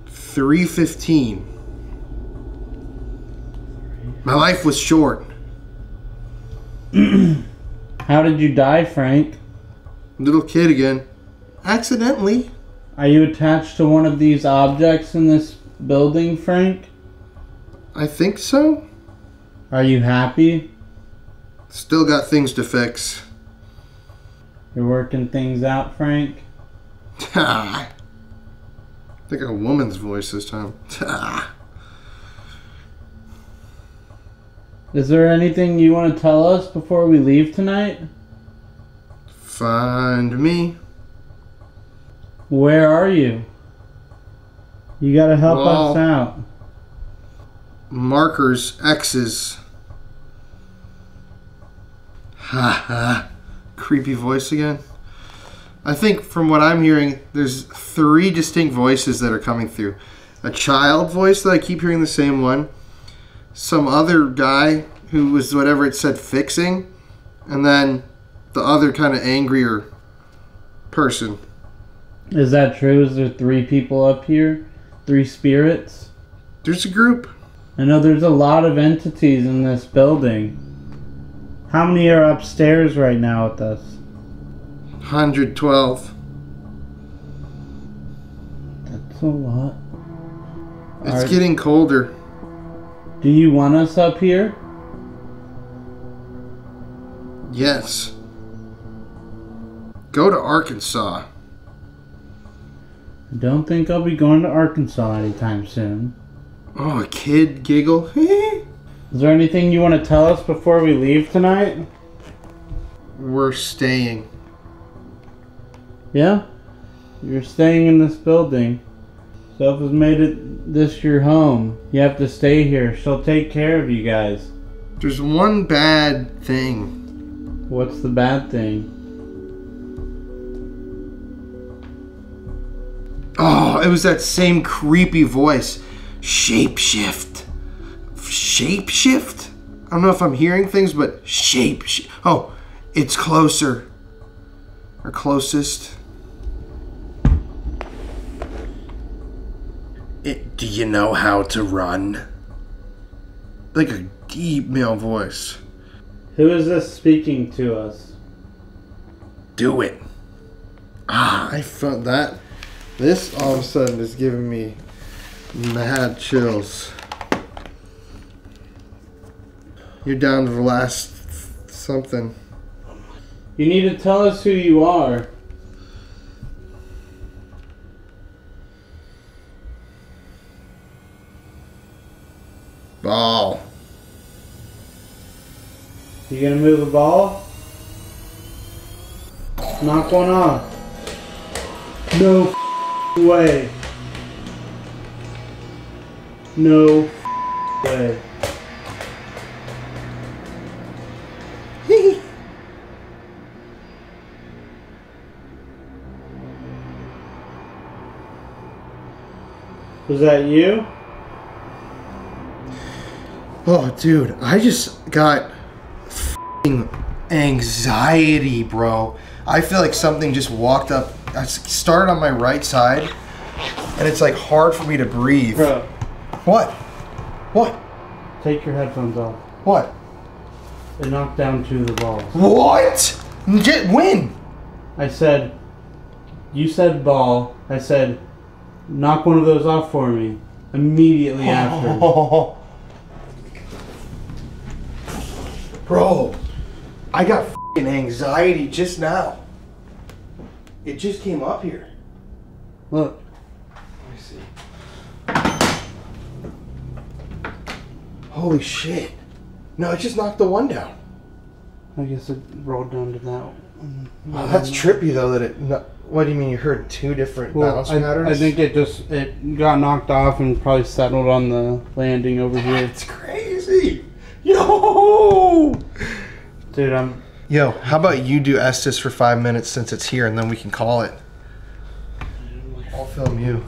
315. My life was short. How did you die, Frank? Little kid again. Accidentally. Are you attached to one of these objects in this building, Frank? I think so. Are you happy? Still got things to fix. You're working things out, Frank? I think a woman's voice this time. Is there anything you want to tell us before we leave tonight? Find me. Where are you? You gotta help us out. Markers, X's. Ha ha. Creepy voice again. I think from what I'm hearing, there's three distinct voices that are coming through. A child voice that I keep hearing the same one. some other guy who was whatever it said fixing, and then the other kind of angrier person. Is that true? Is there three people up here? Three spirits? There's a group. I know there's a lot of entities in this building. How many are upstairs right now with us? 112. That's a lot. It's Are- getting colder. Do you want us up here? Yes. Go to Arkansas. Don't think I'll be going to Arkansas anytime soon. Oh, a kid giggle. Is there anything you want to tell us before we leave tonight? We're staying. Yeah? You're staying in this building. Self has made it this your home. You have to stay here. She'll take care of you guys. There's one bad thing. What's the bad thing? Oh, it was that same creepy voice. Shapeshift. Shapeshift? I don't know if I'm hearing things, but shape. Oh, it's closer. Or closest. It, do you know how to run? Like a deep male voice. Who is this speaking to us? Do it. Ah, I felt that. This all of a sudden is giving me mad chills. You're down to the last something. You need to tell us who you are. Ball. You gonna move the ball? Knock one off. No way. No way. Was that you? Oh, dude, I just got anxiety, bro. I feel like something just walked up. I started on my right side, and it's like hard for me to breathe. Bro. What? What? Take your headphones off. What? They knocked down two of the balls. What? Get win. I said, you said ball. I said, knock one of those off for me. Immediately after. Bro, I got fing anxiety just now. It just came up here. Look. Let me see. Holy shit. No, it just knocked the one down. I guess it rolled down to that one. Oh, that's trippy though that it. No, what do you mean you heard two different Well, bounce I, patterns? I think it just it got knocked off and probably settled on the landing over here. It's crazy. Yo! Dude, I'm Yo, how about you do Estes for five minutes since it's here and then we can call it? I'll film you.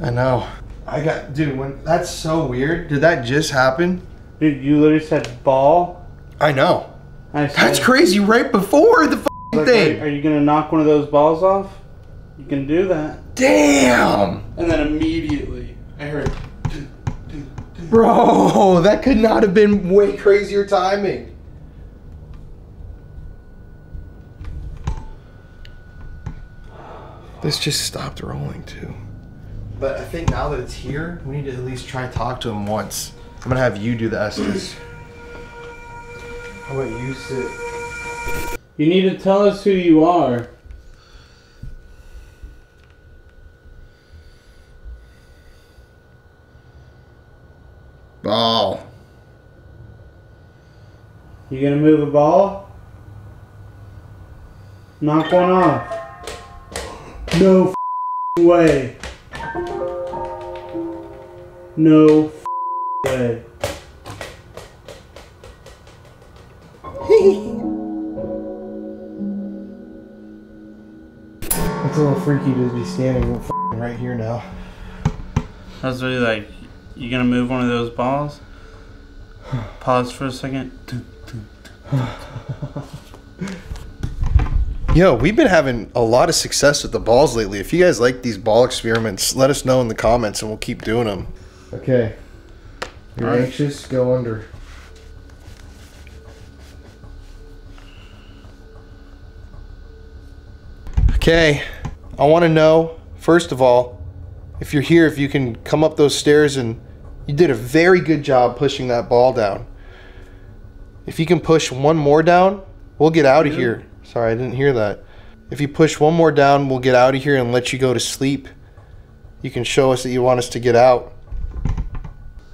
I know. I got, dude, when that's so weird. Did that just happen? Dude, you literally said ball. I know. I said, That's crazy right before the like, thing. Are, are you gonna knock one of those balls off? You can do that. Damn! And then immediately, I heard. Bro, that could not have been way crazier timing. This just stopped rolling too. But I think now that it's here, we need to at least try to talk to him once. I'm gonna have you do the Estes. How about you sit? You need to tell us who you are. Ball. You gonna move a ball? Knock one off. No f- way. No f- way. It's a little freaky to be standing f***ing right here now. I was really like, you gonna move one of those balls? Pause for a second. Yo, we've been having a lot of success with the balls lately. If you guys like these ball experiments, let us know in the comments and we'll keep doing them. Okay. You're Alright. anxious? Go under. Okay. I want to know, first of all, if you're here, if you can come up those stairs and you did a very good job pushing that ball down. If you can push one more down, we'll get out of here. Sorry, I didn't hear that. If you push one more down, we'll get out of here and let you go to sleep. You can show us that you want us to get out.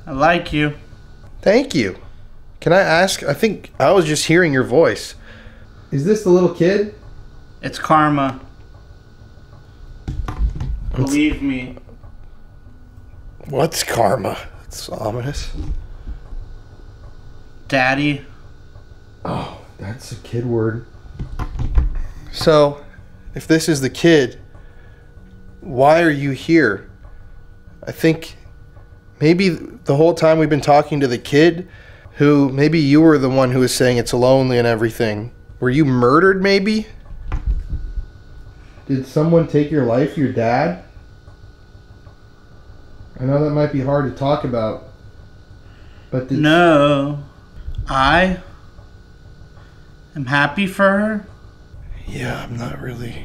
I like you. Thank you. Can I ask? I think I was just hearing your voice. Is this the little kid? It's karma. Believe me. What's karma? It's ominous. Daddy. Oh, that's a kid word. So, if this is the kid, why are you here? I think maybe the whole time we've been talking to the kid, who maybe you were the one who was saying it's lonely and everything. Were you murdered, maybe? Did someone take your life, your dad? I know that might be hard to talk about. But did No. I am happy for her. Yeah, I'm not really.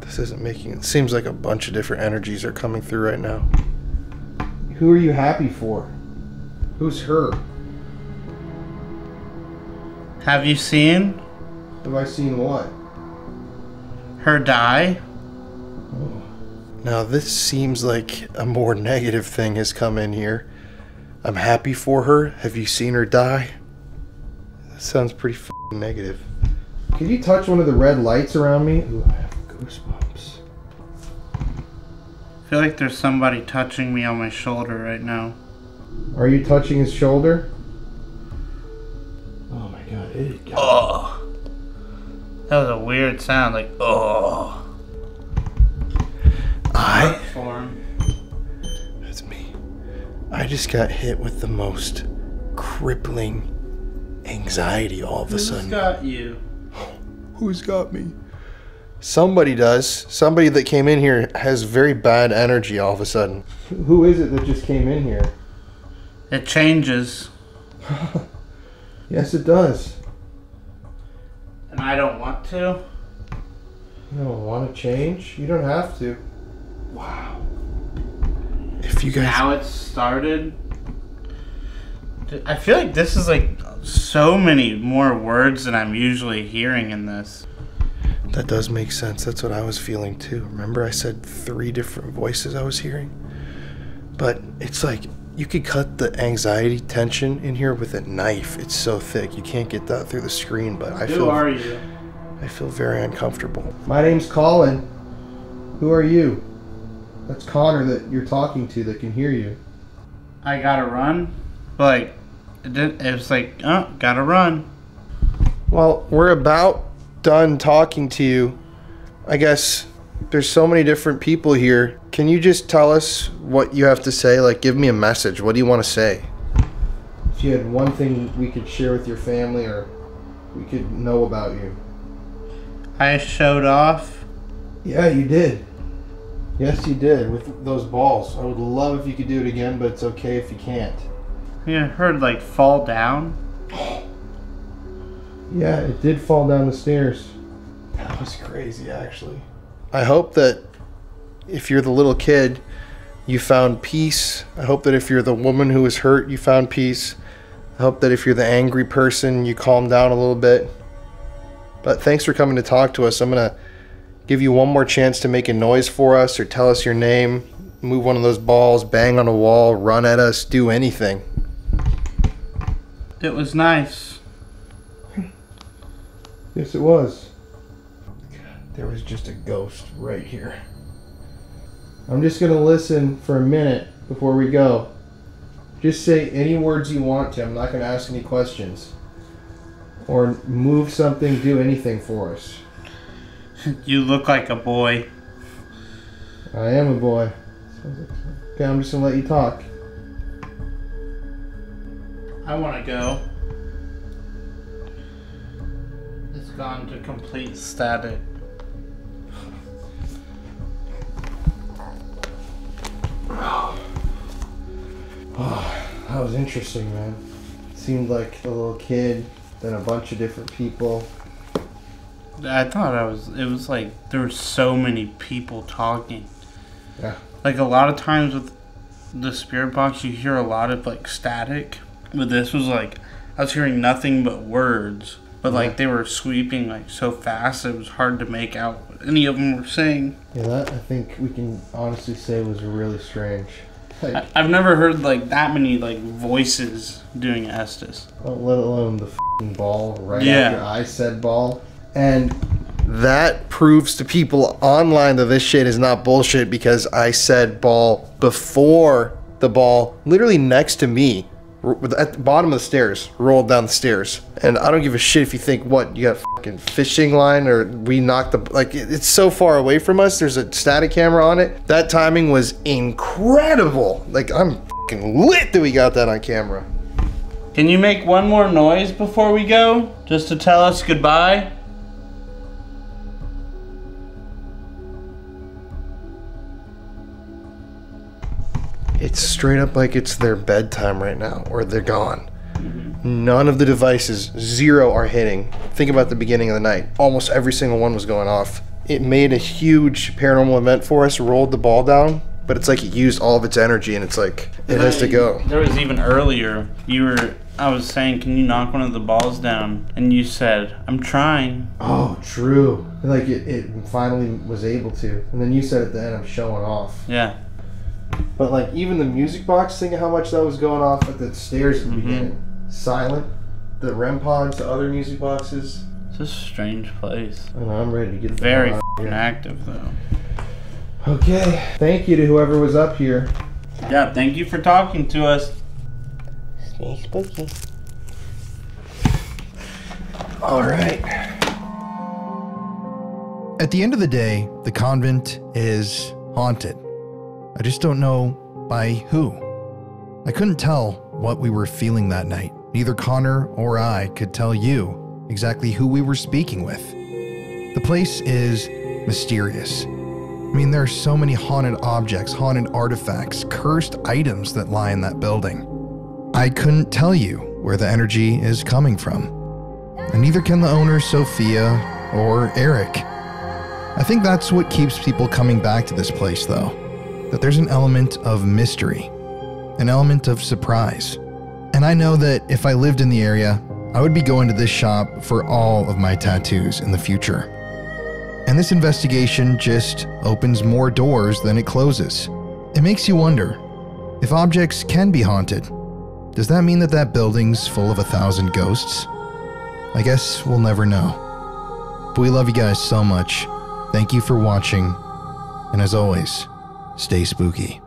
This isn't making. It seems like a bunch of different energies are coming through right now. Who are you happy for? Who's her? Have you seen Have I seen what? her die? Now, this seems like a more negative thing has come in here. I'm happy for her. Have you seen her die? That sounds pretty f***ing negative. Can you touch one of the red lights around me? Ooh, I have goosebumps. I feel like there's somebody touching me on my shoulder right now. Are you touching his shoulder? Oh my god, it Oh. That was a weird sound, like oh. I. Form. That's me. I just got hit with the most crippling anxiety all of a Who's sudden. got you? Who's got me? Somebody does. Somebody that came in here has very bad energy all of a sudden. Who is it that just came in here? It changes, Yes, it does. and I don't want to. You don't want to change? You don't have to. Wow. If you guys. Now it's started. Dude, I feel like this is like so many more words than I'm usually hearing in this. That does make sense. That's what I was feeling too. Remember, I said three different voices I was hearing? But it's like you could cut the anxiety tension in here with a knife. It's so thick. You can't get that through the screen, but I Who feel are you? I feel very uncomfortable. My name's Colin. Who are you? That's Connor that you're talking to that can hear you. I gotta run. Like, it, did, it was like, oh, gotta run. Well, we're about done talking to you. I guess there's so many different people here. Can you just tell us what you have to say? Like, give me a message. What do you want to say? If you had one thing we could share with your family or we could know about you. I showed off. Yeah, you did. Yes, you did with those balls. I would love if you could do it again, but it's okay if you can't. Yeah, I heard like fall down. Yeah, it did fall down the stairs. That was crazy, actually. I hope that if you're the little kid, you found peace. I hope that if you're the woman who was hurt, you found peace. I hope that if you're the angry person, you calm down a little bit. But thanks for coming to talk to us. I'm going to give you one more chance to make a noise for us or tell us your name, move one of those balls, bang on a wall, run at us, do anything. It was nice. Yes, it was. There was just a ghost right here. I'm just going to listen for a minute before we go. Just say any words you want to. I'm not going to ask any questions. Or move something, do anything for us. You look like a boy. I am a boy. Okay, I'm just going to let you talk. I want to go. It's gone to complete static. Oh, that was interesting, man. Seemed like a little kid, then a bunch of different people. I thought I was. It was like there were so many people talking. Yeah. Like a lot of times with the spirit box, you hear a lot of like static, but this was like I was hearing nothing but words. But Yeah. like they were sweeping like so fast, it was hard to make out what any of them were saying. Yeah, that I think we can honestly say was really strange. Like, I, I've never heard like that many like voices doing Estes. let alone the fing ball right Yeah. after I said ball. And that proves to people online that this shit is not bullshit because I said ball before the ball, literally next to me, at the bottom of the stairs, rolled down the stairs. And I don't give a shit if you think what you got a fucking fishing line or we knocked the like it's so far away from us. There's a static camera on it. That timing was incredible. Like I'm fucking lit that we got that on camera. Can you make one more noise before we go, just to tell us goodbye? It's straight up like it's their bedtime right now, or they're gone. None of the devices, zero, are hitting. Think about the beginning of the night. Almost every single one was going off. It made a huge paranormal event for us, rolled the ball down, but it's like it used all of its energy and it's like, it has to go. There was even earlier. You were. I was saying, can you knock one of the balls down? And you said, I'm trying. Oh, true. Like it, it finally was able to. And then you said at the end, I'm showing off. Yeah. But like even the music box, think of how much that was going off at the stairs Mm-hmm. the beginning. Silent. The REM pods, the other music boxes. It's a strange place. I know, I'm ready to get Very hell out of f***ing here. active though. Okay. Thank you to whoever was up here. Yeah, thank you for talking to us. Stay spooky. All right. At the end of the day, the convent is haunted. I just don't know by who. I couldn't tell what we were feeling that night. Neither Connor or I could tell you exactly who we were speaking with. The place is mysterious. I mean, there are so many haunted objects, haunted artifacts, cursed items that lie in that building. I couldn't tell you where the energy is coming from. And neither can the owner, Sophia or Eric. I think that's what keeps people coming back to this place, though. That there's an element of mystery, an element of surprise. And I know that if I lived in the area, I would be going to this shop for all of my tattoos in the future. And this investigation just opens more doors than it closes. It makes you wonder if objects can be haunted, does that mean that that building's full of a thousand ghosts? I guess we'll never know. But we love you guys so much. Thank you for watching. And as always, stay spooky.